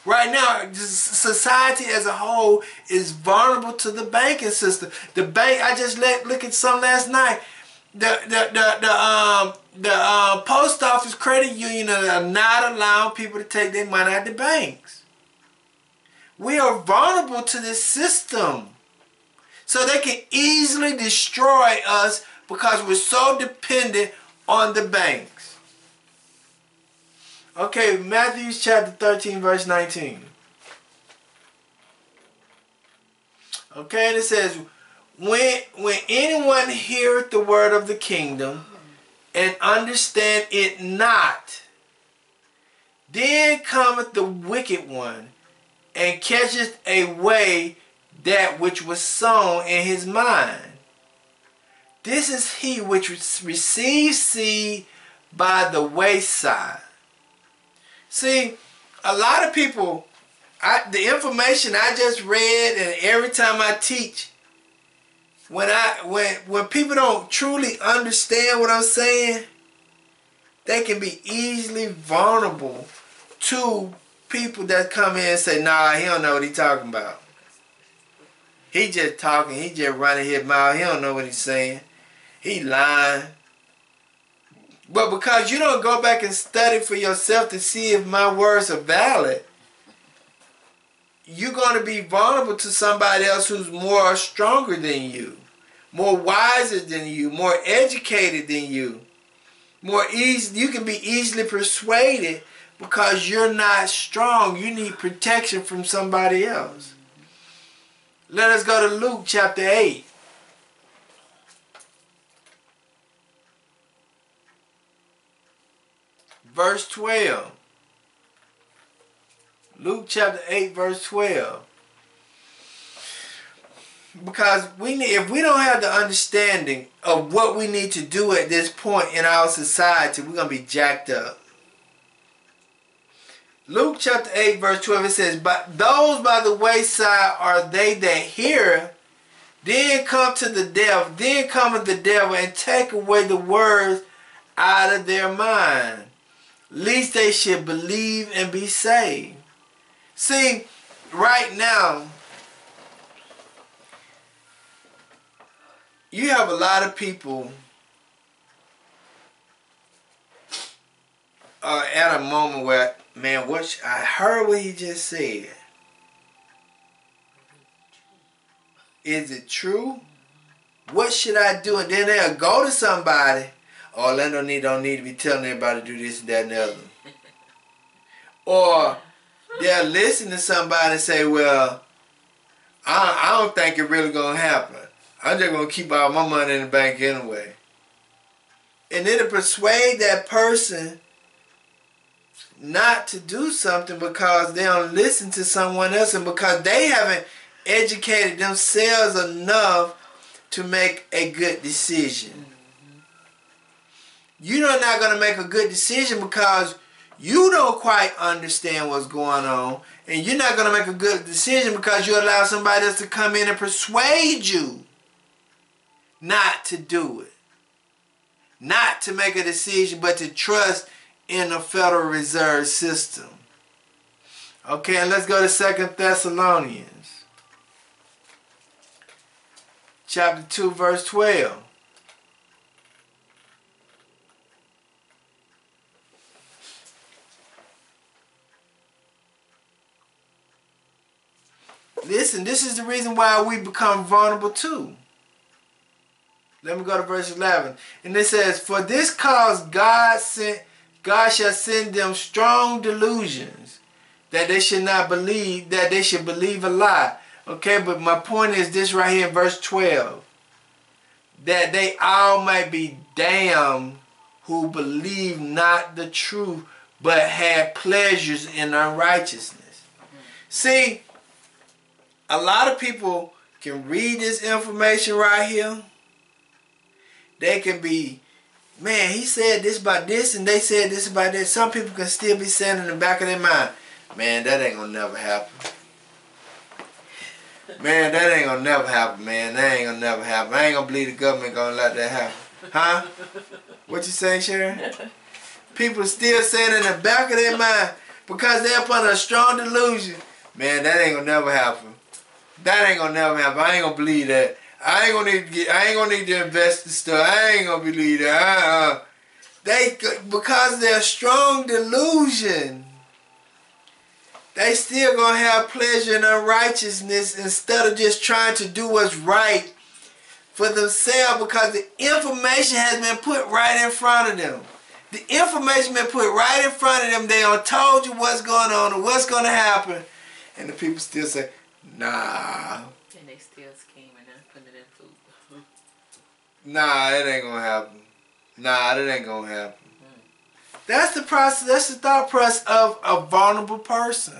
Right now, society as a whole is vulnerable to the banking system. The bank, I just let look at some last night. The the the, the um the uh, post office credit union are not allowing people to take their money out the banks. we are vulnerable to this system. So they can easily destroy us because we're so dependent on the banks. Okay, Matthew chapter 13, verse 19. Okay, and it says, when, when anyone heareth the word of the kingdom and understand it not, then cometh the wicked one and catcheth away that which was sown in his mind. This is he which receives seed by the wayside. See, a lot of people, I, the information I just read, and every time I teach, when I when when people don't truly understand what I'm saying, they can be easily vulnerable to people that come in and say, "Nah, he don't know what he talking about." He just talking. He just running his mouth. He don't know what he's saying. He lying. But because you don't go back and study for yourself to see if my words are valid, you're going to be vulnerable to somebody else who's more stronger than you, more wiser than you, more educated than you, more easy. You can be easily persuaded because you're not strong. You need protection from somebody else. Let us go to Luke chapter 8. Verse 12. Luke chapter 8 verse 12. Because we need if we don't have the understanding of what we need to do at this point in our society, we're going to be jacked up. Luke chapter 8 verse 12 it says, But those by the wayside are they that hear, then come to the devil, then cometh the devil and take away the words out of their mind, lest they should believe and be saved. See, right now, you have a lot of people uh, at a moment where, man, what I heard what he just said. Is it true? What should I do? And then they'll go to somebody. Orlando need don't need to be telling everybody to do this and that and the other. [laughs] Or they'll listen to somebody and say, well, I, I don't think it really gonna happen. I'm just gonna keep all my money in the bank anyway. And then to persuade that person not to do something because they don't listen to someone else and because they haven't educated themselves enough to make a good decision. You're not going to make a good decision because you don't quite understand what's going on. And you're not going to make a good decision because you allow somebody else to come in and persuade you not to do it. Not to make a decision, but to trust in the Federal Reserve System. Okay, and let's go to Second Thessalonians. Chapter 2, verse 12. Listen, this is the reason why we become vulnerable too. Let me go to verse 11. And it says, For this cause God sent God shall send them strong delusions that they should not believe, that they should believe a lie. Okay, but my point is this right here in verse 12. That they all might be damned who believe not the truth, but have pleasures in unrighteousness. See, a lot of people can read this information right here. They can be man, he said this about this and they said this about that. Some people can still be saying in the back of their mind, man, that ain't gonna never happen. Man, that ain't gonna never happen, man. That ain't gonna never happen. I ain't gonna believe the government gonna let that happen. Huh? What you saying, Sharon? [laughs] People still saying in the back of their mind because they're upon a strong delusion. Man, that ain't gonna never happen. That ain't gonna never happen. I ain't gonna believe that. I ain't gonna need to get. I ain't gonna need to invest in stuff. I ain't gonna believe that. Uh, they because they're strong delusion. they still gonna have pleasure in unrighteousness instead of just trying to do what's right for themselves because the information has been put right in front of them. The information been put right in front of them. They done told you what's going on and what's gonna happen. And the people still say, nah, And they still scheming and putting it in food. [laughs] nah, it ain't gonna happen. Nah, that ain't gonna happen. Hmm. That's the process, that's the thought process of a vulnerable person.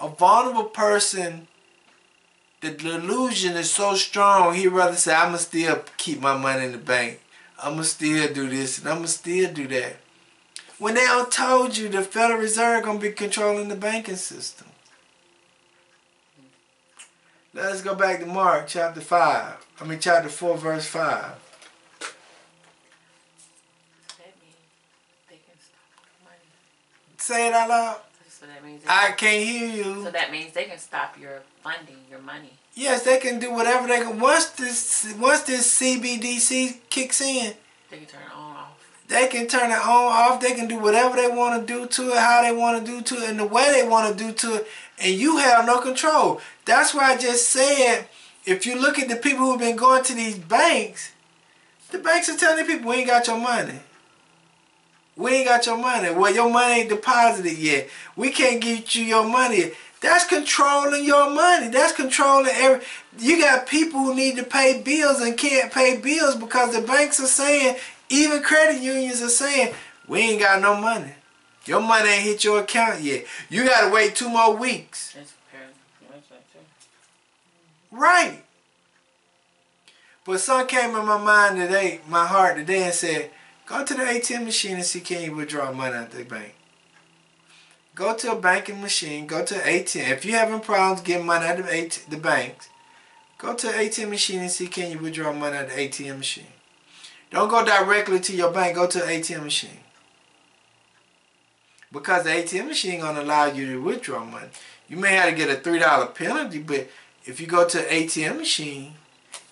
A vulnerable person, the delusion is so strong, he'd rather say, I'ma still keep my money in the bank. I'ma still do this and I'ma still do that. When they all told you the Federal Reserve gonna be controlling the banking system. Let's go back to Mark chapter 5. I mean chapter 4 verse 5. That means they can stop your money. Say it out loud. So that means I can't hear you. So that means they can stop your funding, your money. Yes, they can do whatever they can. Once this once this CBDC kicks in, They can turn it on off. They can turn it on off. They can do whatever they want to do to it, how they want to do to it, and the way they want to do to it, and you have no control. That's why I just said, if you look at the people who've been going to these banks, the banks are telling people, we ain't got your money. We ain't got your money. Well, your money ain't deposited yet. We can't get you your money. That's controlling your money. That's controlling every. You got people who need to pay bills and can't pay bills because the banks are saying, even credit unions are saying, we ain't got no money. Your money ain't hit your account yet. You got to wait two more weeks. That's fair. That's that too. Right. But something came in my mind today, my heart today, and said, go to the ATM machine and see can you withdraw money out the bank. Go to a banking machine, go to ATM. If you're having problems getting money out of the banks, go to the ATM machine and see can you withdraw money out of the ATM machine. Don't go directly to your bank, go to the ATM machine. Because the ATM machine gonna allow you to withdraw money. You may have to get a three dollar penalty, but if you go to an ATM machine,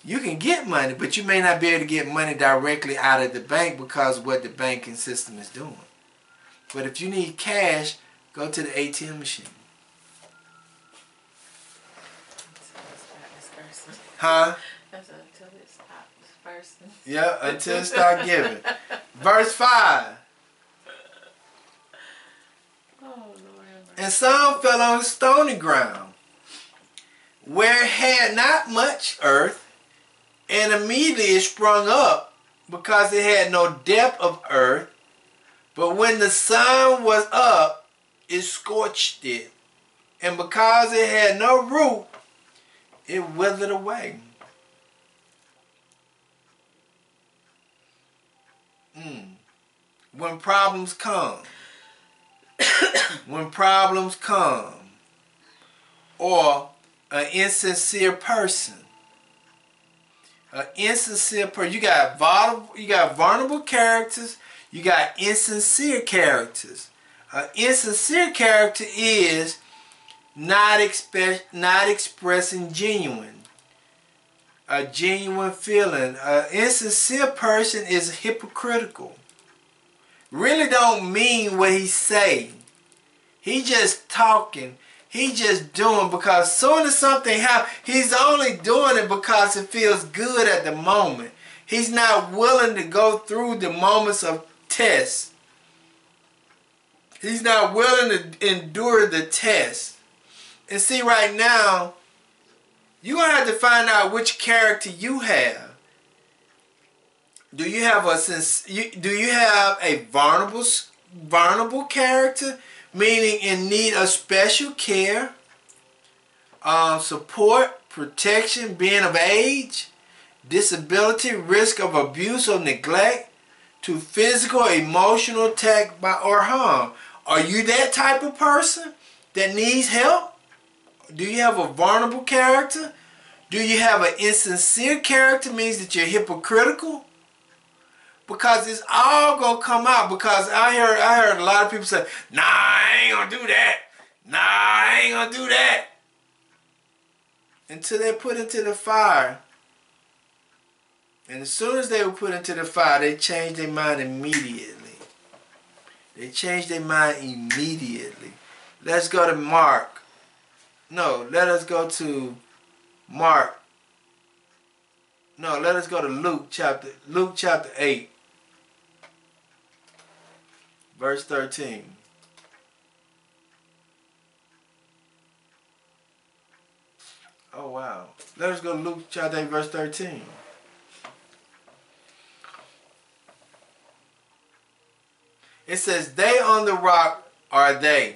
you can get money, but you may not be able to get money directly out of the bank because of what the banking system is doing. But if you need cash, go to the ATM machine. Until it stop dispersing. Huh? That's until it stop dispersing. Yeah, until it start giving. Verse 5. Oh Lord. have mercy. And some fell on stony ground, where it had not much earth, and immediately it sprung up, because it had no depth of earth. But when the sun was up, it scorched it, and because it had no root, it withered away. Mm. When problems come, [coughs] when problems come, or an insincere person, an insincere person, you got vulnerable, you got vulnerable characters, you got insincere characters. An insincere character is not expe- not expressing genuine, a genuine feeling. An insincere person is hypocritical. Really don't mean what he say. He just talking. He just doing because soon as something happens, he's only doing it because it feels good at the moment. He's not willing to go through the moments of test. He's not willing to endure the test. And see, right now, you're going to have to find out which character you have. Do you have a sense? Do you have a vulnerable, vulnerable character, meaning in need of special care, um, support, protection, being of age, disability, risk of abuse or neglect, to physical, emotional attack by or harm? Are you that type of person that needs help? Do you have a vulnerable character? Do you have an insincere character? Means that you're hypocritical? Because it's all gonna come out. Because I heard I heard a lot of people say, nah, I ain't gonna do that. Nah, I ain't gonna do that. Until they're put into the fire. And as soon as they were put into the fire, they changed their mind immediately. They changed their mind immediately. Let's go to Mark. No, let us go to Mark. No, let us go to Luke chapter Luke chapter 8 verse 13. Oh wow. Let us go to Luke chapter 8 verse 13. It says, They on the rock are they,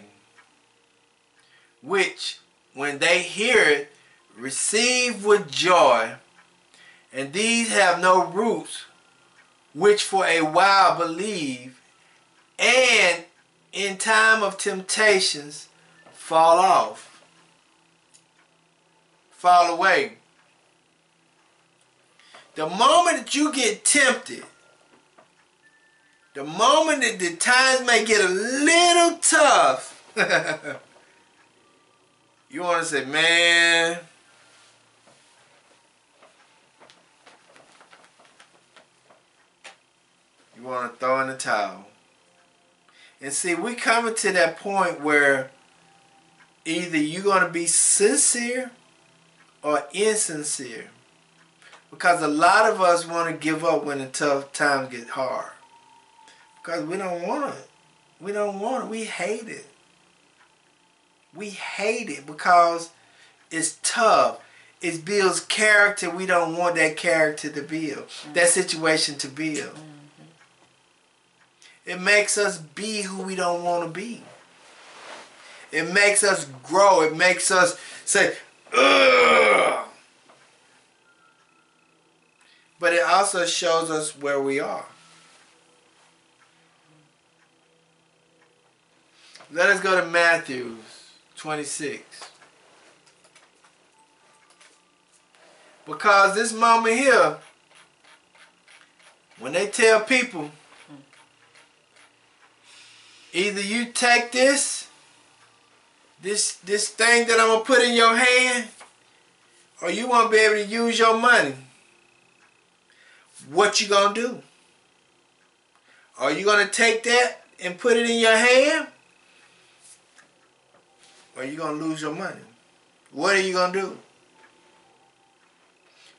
which, when they hear it, receive with joy, and these have no roots, which for a while believe, and in time of temptations fall off, fall away. The moment that you get tempted, the moment that the times may get a little tough, [laughs] you want to say, man, you want to throw in the towel. And see, we coming to that point where either you're going to be sincere or insincere. Because a lot of us want to give up when the tough times get hard. Because we don't want it. We don't want it. We hate it. We hate it because it's tough. It builds character. We don't want that character to build, mm-hmm. that situation to build. Mm-hmm. It makes us be who we don't want to be. It makes us grow. It makes us say, ugh. But it also shows us where we are. Let us go to Matthew 26. Because this moment here, when they tell people, either you take this, this this thing that I'm gonna put in your hand, or you won't be able to use your money. What you gonna do? Are you gonna take that and put it in your hand? Or are you gonna lose your money? What are you gonna do?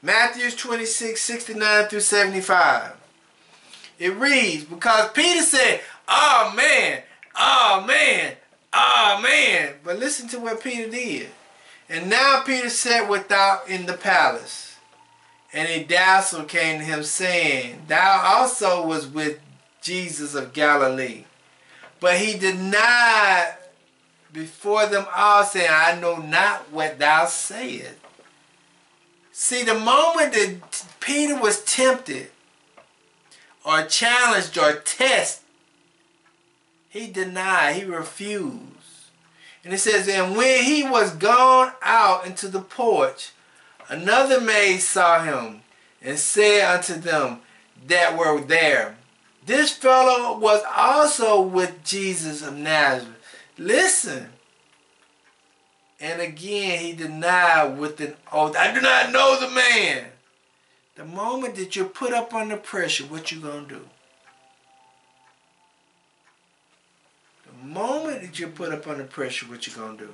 Matthew 26, 69 through 75. It reads, because Peter said, Oh man, oh man, oh man. But listen to what Peter did. And now Peter sat without in the palace. And a damsel came to him, saying, Thou also was with Jesus of Galilee. But he denied before them all, saying, I know not what thou sayest. See, the moment that Peter was tempted, or challenged, or tested, he denied, he refused. And it says, And when he was gone out into the porch, another maid saw him and said unto them that were there, This fellow was also with Jesus of Nazareth. Listen. And again he denied with an oath, I do not know the man. The moment that you're put up under pressure, what you gonna do? The moment that you're put up under pressure, what you gonna do?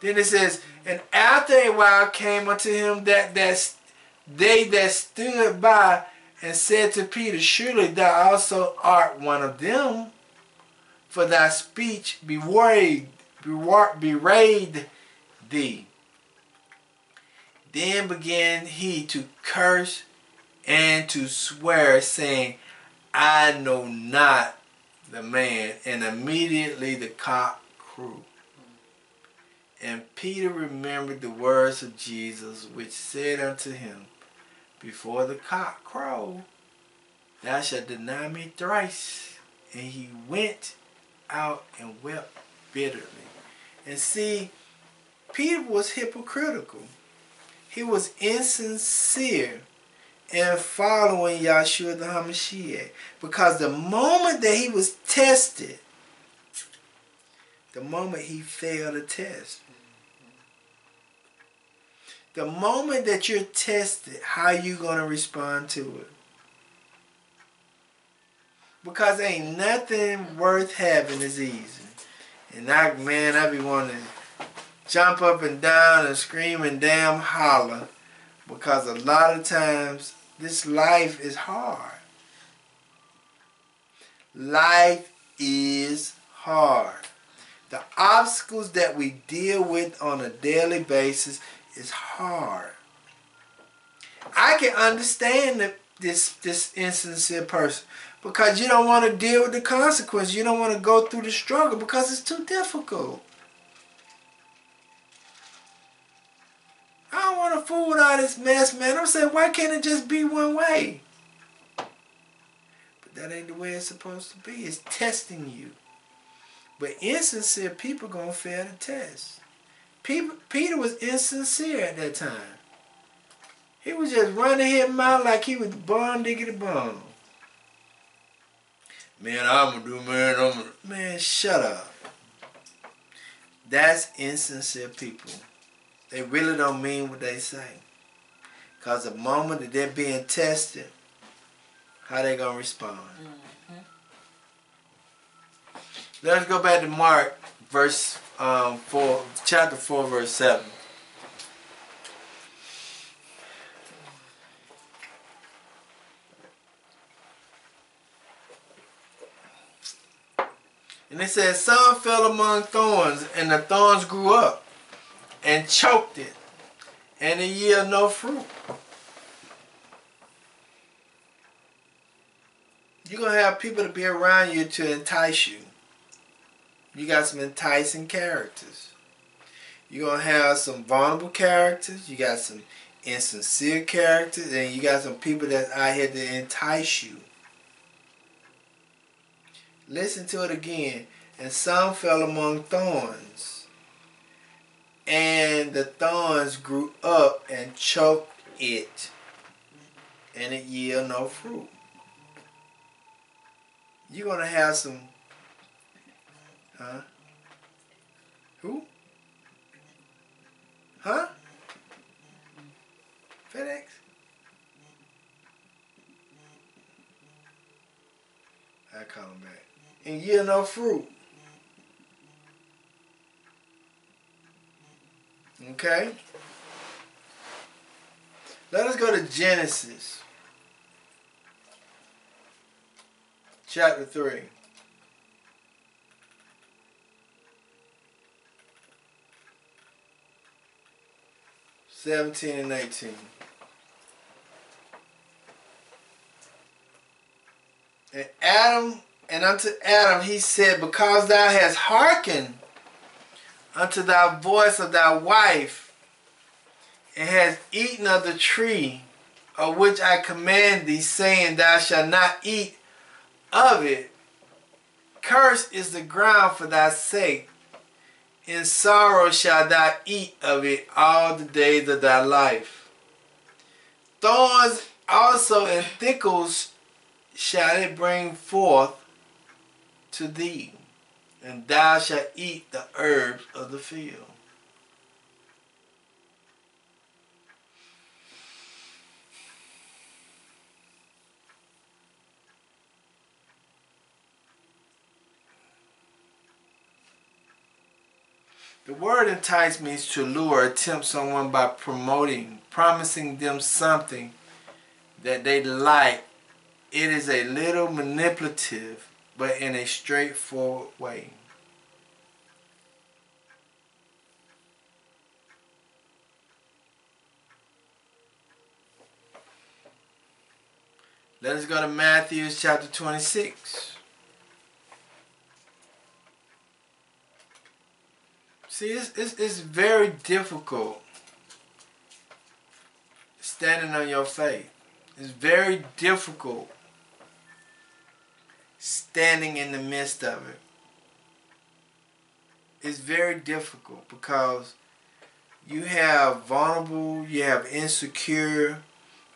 Then it says, and after a while came unto him that that they that stood by and said to Peter, Surely thou also art one of them, for thy speech bewrayed, bewrayed thee. Then began he to curse and to swear, saying, I know not the man. And immediately the cock crew. And Peter remembered the words of Jesus, which said unto him, Before the cock crow, thou shalt deny me thrice. And he went out and wept bitterly. And see, Peter was hypocritical. He was insincere in following Yahshua the HaMashiach. Because the moment that he was tested, the moment he failed a test, the moment that you're tested, how are you going to respond to it? Because ain't nothing worth having is easy. And I, man, I be wanting to jump up and down and scream and damn holler because a lot of times this life is hard. Life is hard. The obstacles that we deal with on a daily basis is hard. I can understand this this insincere person because you don't want to deal with the consequence. You don't want to go through the struggle because it's too difficult. I don't want to fool with all this mess, man. I'm saying, why can't it just be one way? But that ain't the way it's supposed to be. It's testing you. But insincere people gonna fail the test. Peter was insincere at that time. He was just running his mouth like he was born diggity bone. Man, I'm gonna do, man, I'm gonna... Man, shut up. That's insincere people. They really don't mean what they say. Because the moment that they're being tested, how they gonna respond? Let's go back to Mark, verse um, four, chapter four, verse seven. And it says, Some fell among thorns, and the thorns grew up and choked it, and it yielded no fruit. You're going to have people to be around you to entice you. You got some enticing characters. You're going to have some vulnerable characters. You got some insincere characters. And you got some people that out here to entice you. Listen to it again. And some fell among thorns. And the thorns grew up and choked it. And it yielded no fruit. You're going to have some. Huh? Who? Huh? FedEx? I call him back. And yield no fruit. Okay? Let us go to Genesis. Chapter 3. Seventeen and eighteen. And Adam, and unto Adam he said, Because thou hast hearkened unto thy voice of thy wife, and hast eaten of the tree of which I command thee, saying, Thou shalt not eat of it. Cursed is the ground for thy sake. In sorrow shalt thou eat of it all the days of thy life. Thorns also and thickles shall it bring forth to thee, and thou shalt eat the herbs of the field. The word entice means to lure or tempt someone by promoting, promising them something that they like. It is a little manipulative, but in a straightforward way. Let us go to Matthew chapter 26. See, it's, it's, it's very difficult standing on your faith. It's very difficult standing in the midst of it. It's very difficult because you have vulnerable, you have insecure,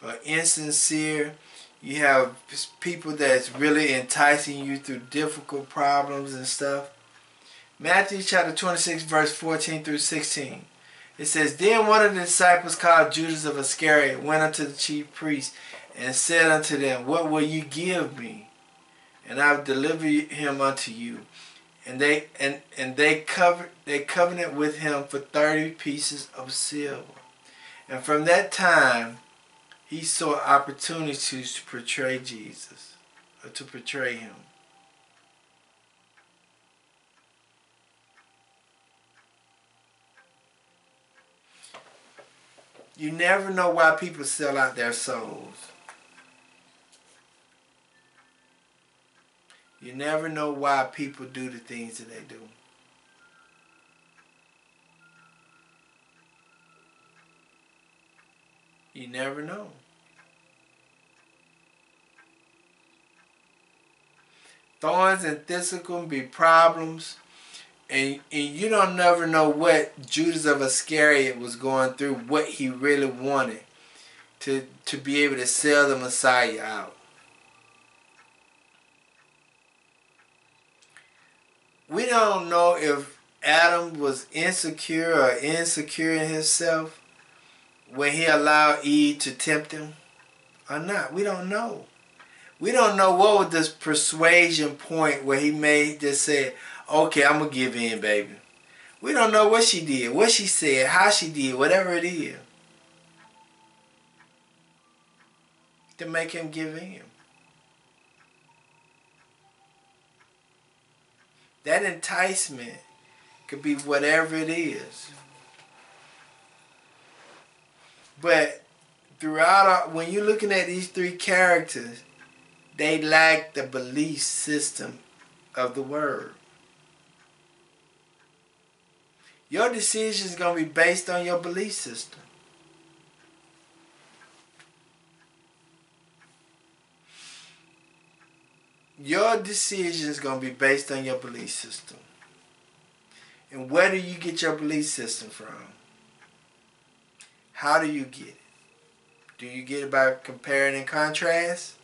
or insincere, you have people that's really enticing you through difficult problems and stuff. Matthew chapter 26, verse 14 through 16. It says, Then one of the disciples called Judas of Iscariot went unto the chief priests and said unto them, What will you give me? And I will deliver him unto you. And they and, and they covered they covenant with him for 30 pieces of silver. And from that time he saw opportunities to portray Jesus or to portray him. You never know why people sell out their souls. You never know why people do the things that they do. You never know. Thorns and thistles can be problems and, and you don't never know what Judas of Iscariot was going through, what he really wanted to to be able to sell the Messiah out. We don't know if Adam was insecure or insecure in himself when he allowed Eve to tempt him or not. We don't know. We don't know what was this persuasion point where he made just said, okay, I'm gonna give in, baby. We don't know what she did, what she said, how she did, whatever it is. To make him give in. That enticement could be whatever it is. But throughout, our, when you're looking at these three characters, they lack the belief system of the word. Your decision is going to be based on your belief system. Your decision is going to be based on your belief system. And where do you get your belief system from? How do you get it? Do you get it by comparing and contrast?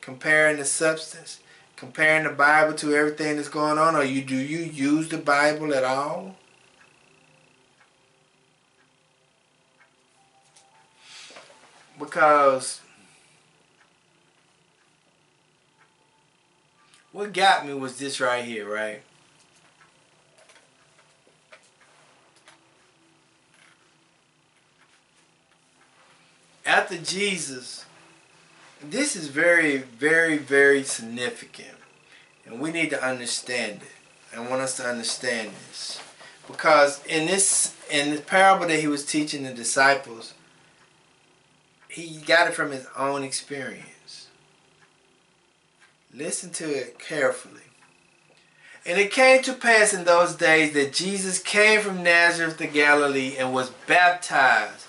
Comparing the substance? Comparing the Bible to everything that's going on? Or you do you use the Bible at all? because what got me was this right here, right? After Jesus, this is very, very, very significant. And we need to understand it. I want us to understand this. Because in this in this parable that he was teaching the disciples, he got it from his own experience. Listen to it carefully. And it came to pass in those days that Jesus came from Nazareth to Galilee and was baptized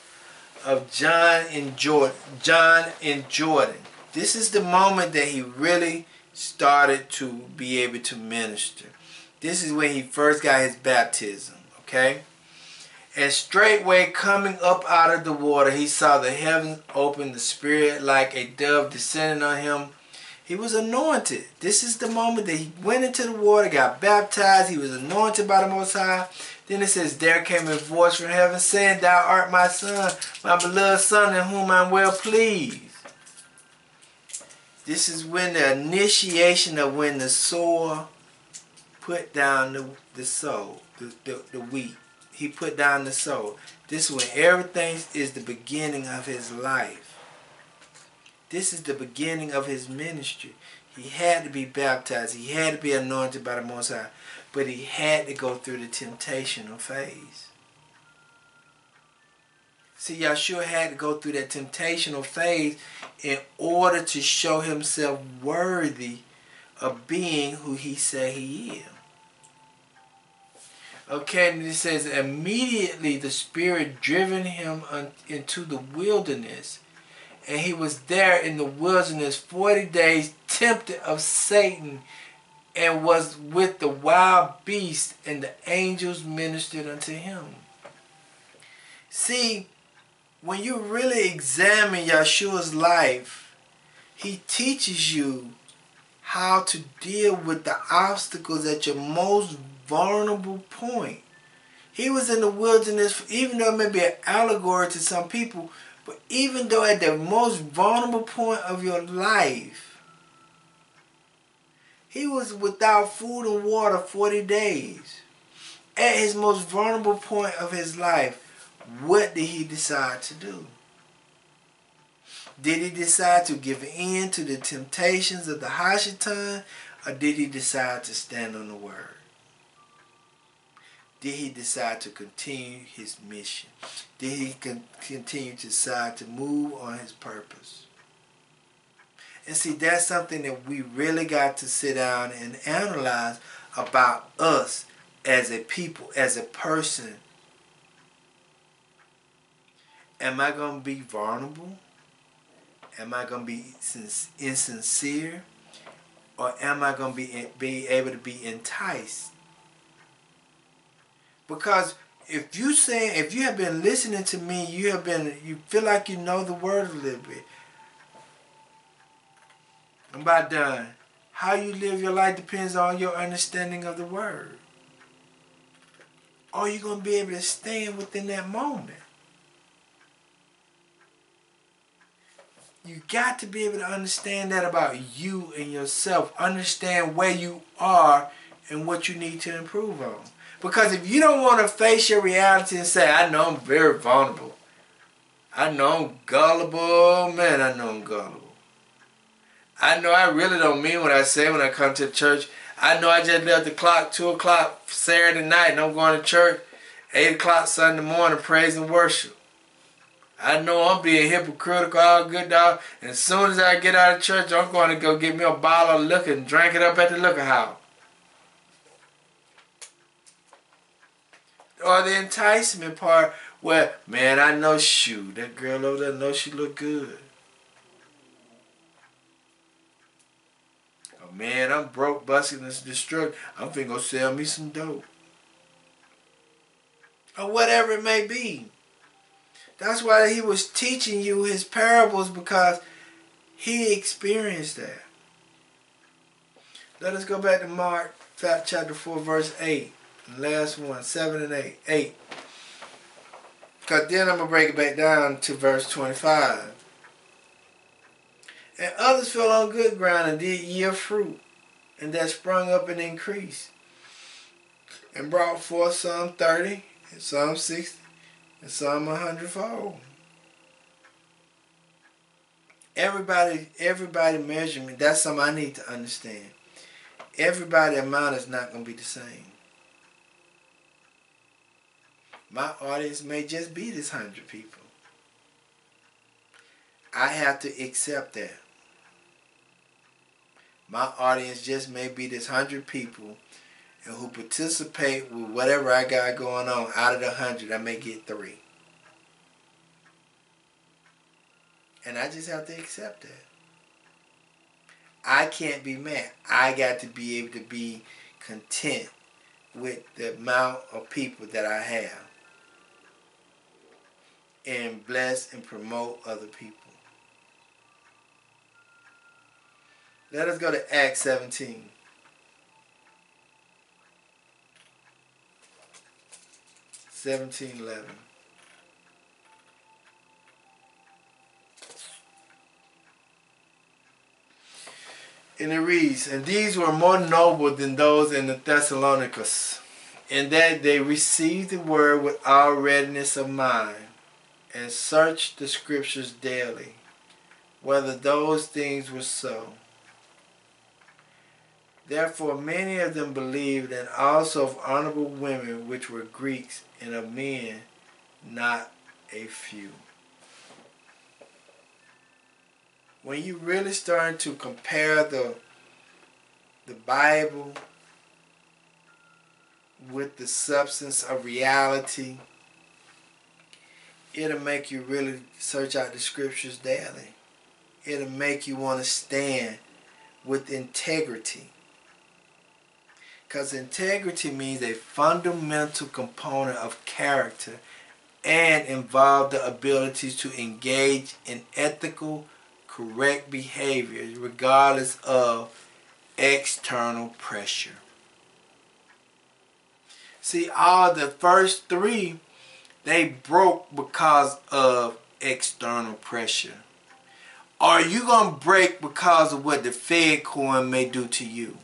of John in Jordan. John in Jordan. This is the moment that he really started to be able to minister. This is when he first got his baptism, okay? And straightway coming up out of the water, he saw the heavens open, the Spirit like a dove descending on him. He was anointed. This is the moment that he went into the water, got baptized. He was anointed by the Most High. Then it says, There came a voice from heaven saying, Thou art my son, my beloved son, in whom I'm well pleased. This is when the initiation of when the sower put down the, the soul, the, the, the wheat he put down the soul. This is when everything is the beginning of his life. This is the beginning of his ministry. He had to be baptized. He had to be anointed by the Most High. But he had to go through the temptational phase. See, Yeshua had to go through that temptational phase in order to show himself worthy of being who he said he is. Okay, and it says, immediately the Spirit driven him into the wilderness. And he was there in the wilderness 40 days, tempted of Satan, and was with the wild beasts, and the angels ministered unto him. See, when you really examine Yeshua's life, he teaches you how to deal with the obstacles at your most vulnerable point. He was in the wilderness, even though it may be an allegory to some people, but even though at the most vulnerable point of your life, He was without food and water 40 days. At his most vulnerable point of his life, what did he decide to do? Did he decide to give in to the temptations of the Hashatan or did he decide to stand on the word? Did he decide to continue his mission? Did he con- continue to decide to move on his purpose? And see, that's something that we really got to sit down and analyze about us as a people, as a person. Am I going to be vulnerable? Am I going to be insincere? Or am I going to be, be able to be enticed? Because if you say, if you have been listening to me, you have been, you feel like you know the word a little bit. I'm about done. How you live your life depends on your understanding of the word. Are you going to be able to stand within that moment? You got to be able to understand that about you and yourself. Understand where you are and what you need to improve on. Because if you don't want to face your reality and say, I know I'm very vulnerable. I know I'm gullible. Man, I know I'm gullible. I know I really don't mean what I say when I come to church. I know I just left the clock 2 o'clock Saturday night and I'm going to church 8 o'clock Sunday morning, praise and worship. I know I'm being hypocritical, all good dog. And as soon as I get out of church, I'm going to go get me a bottle of liquor and drink it up at the liquor house. Or the enticement part where, man, I know shoot, that girl over there knows she look good. Oh man, I'm broke, busting and destroyed. I'm finna go sell me some dope. Or whatever it may be. That's why he was teaching you his parables because he experienced that. Let us go back to Mark chapter 4 verse 8. Last one, 7 and 8. 8. Because then I'm going to break it back down to verse 25. And others fell on good ground and did yield fruit, and that sprung up and increased, and brought forth some 30, and some 60, and some a hundredfold. Everybody, everybody measurement, that's something I need to understand. Everybody amount is not going to be the same. My audience may just be this hundred people. I have to accept that. My audience just may be this hundred people and who participate with whatever I got going on. Out of the hundred, I may get three. And I just have to accept that. I can't be mad. I got to be able to be content with the amount of people that I have and bless and promote other people. Let us go to Acts 17. Seventeen eleven. And it reads, And these were more noble than those in the Thessalonicus, in that they received the word with all readiness of mind and searched the scriptures daily, whether those things were so. Therefore many of them believed, and also of honorable women which were Greeks, and of men not a few. When you really start to compare the the Bible with the substance of reality, it'll make you really search out the scriptures daily. It'll make you want to stand with integrity. Because integrity means a fundamental component of character and involve the ability to engage in ethical, correct behavior regardless of external pressure. See, all the first three they broke because of external pressure. Are you going to break because of what the Fed coin may do to you?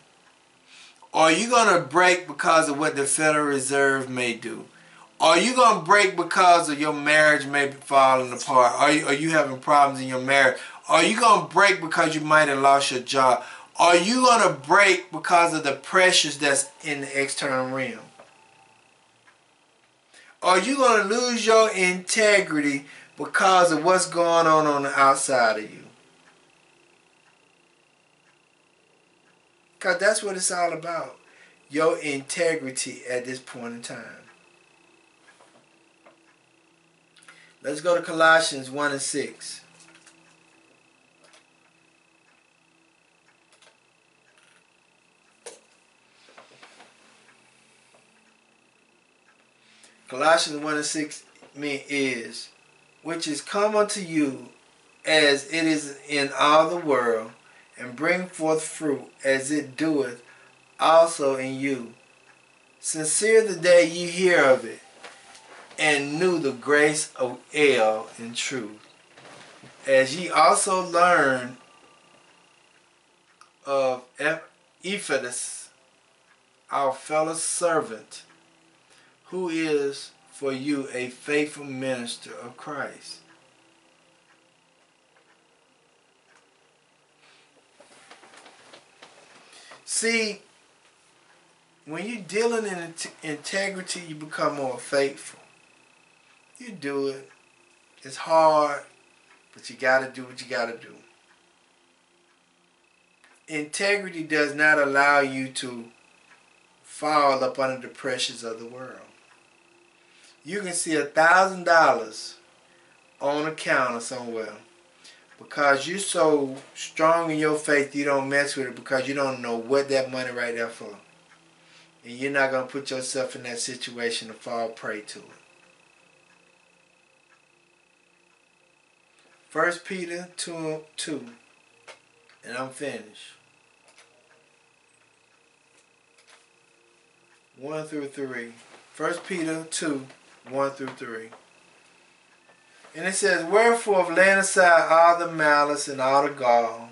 Are you going to break because of what the Federal Reserve may do? Are you going to break because of your marriage may be falling apart? Are you, are you having problems in your marriage? Are you going to break because you might have lost your job? Are you going to break because of the pressures that's in the external realm? Are you going to lose your integrity because of what's going on on the outside of you? Because that's what it's all about. Your integrity at this point in time. Let's go to Colossians 1 and 6. Colossians 1 and 6 mean is, which is come unto you as it is in all the world, and bring forth fruit as it doeth also in you. Sincere the day ye hear of it, and knew the grace of El in truth. As ye also learned of Ephesus, our fellow servant, who is for you a faithful minister of Christ. See, when you're dealing in integrity, you become more faithful. You do it. It's hard, but you got to do what you got to do. Integrity does not allow you to fall up under the pressures of the world. You can see a thousand dollars on a counter somewhere because you're so strong in your faith you don't mess with it because you don't know what that money right there for. And you're not going to put yourself in that situation to fall prey to it. First Peter 2, 2 and I'm finished. 1 through 3. First Peter 2, 1 through 3. And it says, Wherefore, laying aside all the malice and all the gall,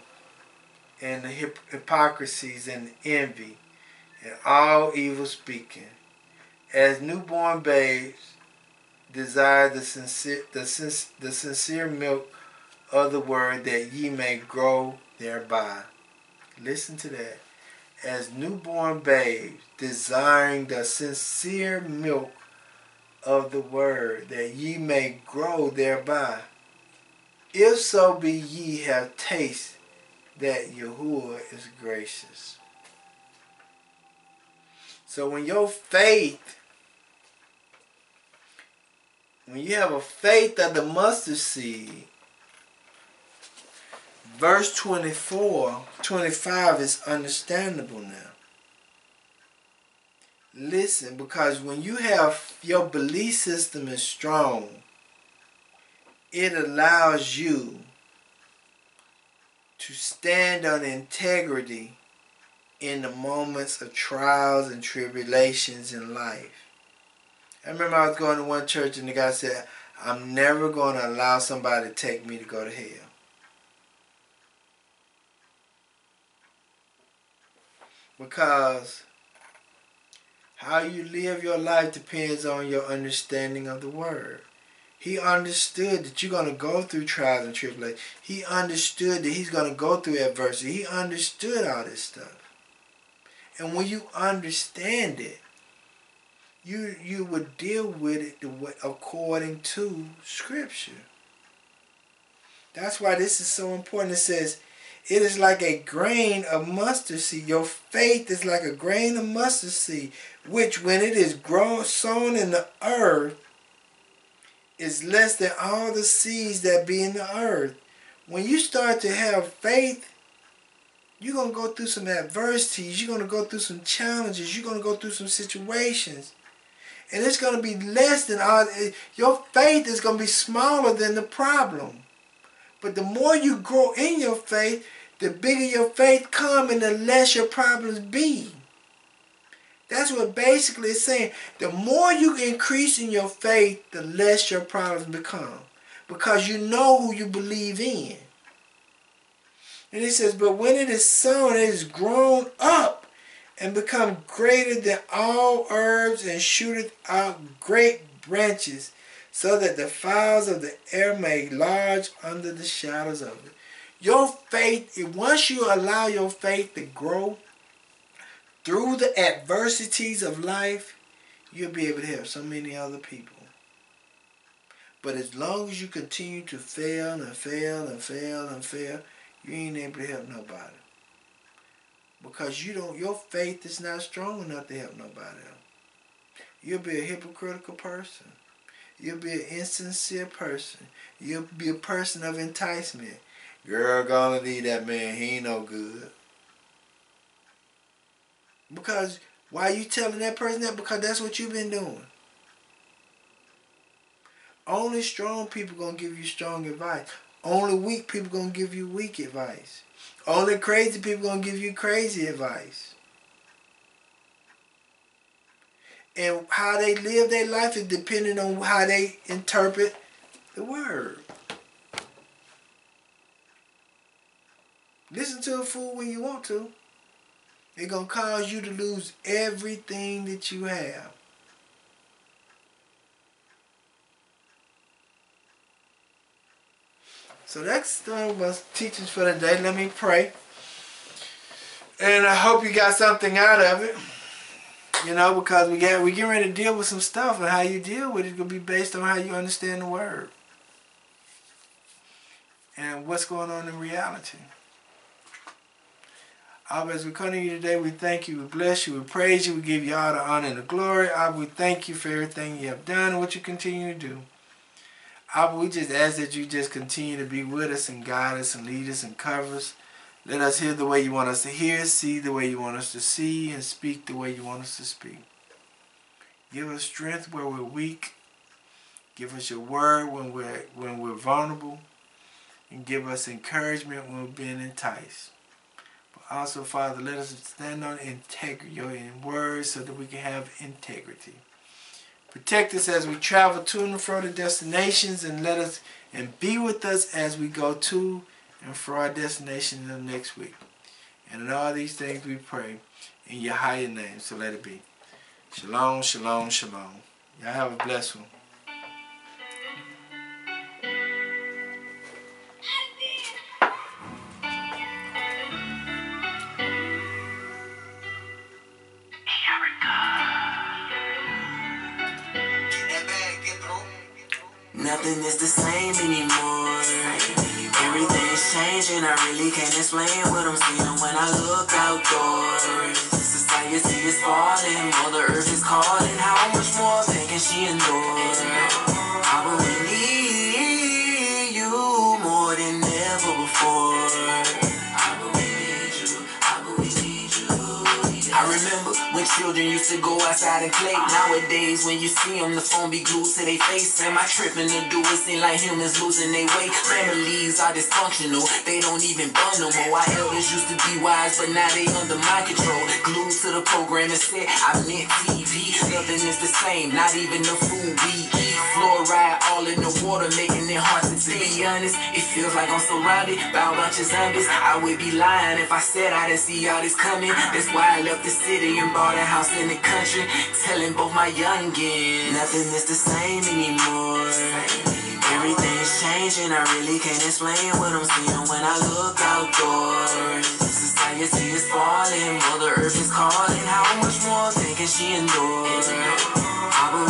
and the hypocrisies and envy, and all evil speaking, as newborn babes desire the sincere, the, the sincere milk of the word that ye may grow thereby. Listen to that. As newborn babes desiring the sincere milk of the word, that ye may grow thereby. If so be ye have taste that Yahuwah is gracious. So when your faith, when you have a faith of the mustard seed, verse 24, 25 is understandable now. Listen, because when you have your belief system is strong, it allows you to stand on integrity in the moments of trials and tribulations in life. I remember I was going to one church and the guy said, I'm never going to allow somebody to take me to go to hell. Because how you live your life depends on your understanding of the word. He understood that you're going to go through trials and tribulations. He understood that he's going to go through adversity. He understood all this stuff. And when you understand it, you you would deal with it way, according to Scripture. That's why this is so important. It says, it is like a grain of mustard seed. Your faith is like a grain of mustard seed, which when it is grown, sown in the earth, is less than all the seeds that be in the earth. When you start to have faith, you're going to go through some adversities. You're going to go through some challenges. You're going to go through some situations. And it's going to be less than all. Your faith is going to be smaller than the problem. But the more you grow in your faith, the bigger your faith come and the less your problems be. That's what basically it's saying. The more you increase in your faith, the less your problems become. Because you know who you believe in. And he says, but when it is sown, it is grown up and become greater than all herbs and shooteth out great branches, so that the fowls of the air may lodge under the shadows of it. Your faith, once you allow your faith to grow through the adversities of life, you'll be able to help so many other people. But as long as you continue to fail and fail and fail and fail, you ain't able to help nobody. Because you don't your faith is not strong enough to help nobody else. You'll be a hypocritical person. You'll be an insincere person. You'll be a person of enticement. Girl, gonna leave that man. He ain't no good. Because why are you telling that person that? Because that's what you've been doing. Only strong people gonna give you strong advice. Only weak people gonna give you weak advice. Only crazy people gonna give you crazy advice. And how they live their life is depending on how they interpret the word. Listen to a fool when you want to. It's gonna cause you to lose everything that you have. So that's the my teachings for the day. Let me pray. And I hope you got something out of it. You know, because we get we get ready to deal with some stuff and how you deal with it gonna be based on how you understand the word. And what's going on in reality. Abba, as we come to you today, we thank you, we bless you, we praise you, we give you all the honor and the glory. Abba, we thank you for everything you have done and what you continue to do. Abba, we just ask that you just continue to be with us and guide us and lead us and cover us. Let us hear the way you want us to hear, see the way you want us to see, and speak the way you want us to speak. Give us strength where we're weak. Give us your word when we're when we're vulnerable. And give us encouragement when we're being enticed. Also, Father, let us stand on integrity, in words so that we can have integrity. Protect us as we travel to and fro the destinations and let us and be with us as we go to and fro our destination in the next week. And in all these things we pray in your higher name. So let it be. Shalom, shalom, shalom. Y'all have a blessed one. Nothing is the same anymore. Everything's changing. I really can't explain what I'm seeing when I look outdoors. Society is falling, Mother Earth is calling. How much more pain can she endure? I will when children used to go outside and play. Nowadays, when you see them, the phone be glued to their face. Am I tripping to do it? Seem like humans losing their way. Families are dysfunctional. They don't even bond no more. Our elders used to be wise, but now they under my control. Glued to the program and said, I meant TV. Nothing is the same, not even the food we eat. Fluoride all in the water, making it hard to to be honest. It feels like I'm surrounded by a bunch of zombies. I would be lying if I said I didn't see all this coming. That's why I left the city and bought a house in the country. Telling both my youngins, nothing is the same anymore. Everything's changing, I really can't explain what I'm seeing when I look outdoors. Society is falling, Mother Earth is calling. How much more can she endure? I will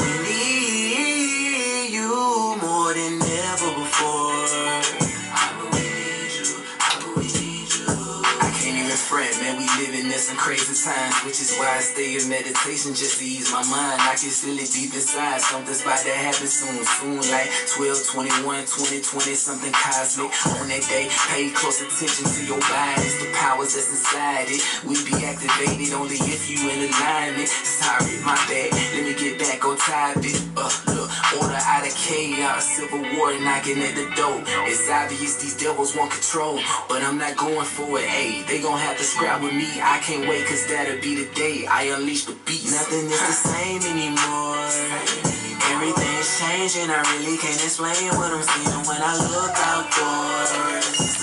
Some crazy times, which is why I stay in meditation just to ease my mind. I can feel it deep inside. Something's about to happen soon, soon, like 12, 21, 20, 20, something cosmic. On that day, pay close attention to your bodies, the powers that's inside it. We be activated only if you in alignment. Sorry, my bad. Let me get back on topic. Uh, look, order out of chaos, civil war knocking at the door. It's obvious these devils want control, but I'm not going for it. Hey, they gon' have to scrap with me. I can't wait, cause that'll be the day I unleash the beast. Nothing is the same anymore. Everything's changing, I really can't explain what I'm seeing when I look outdoors.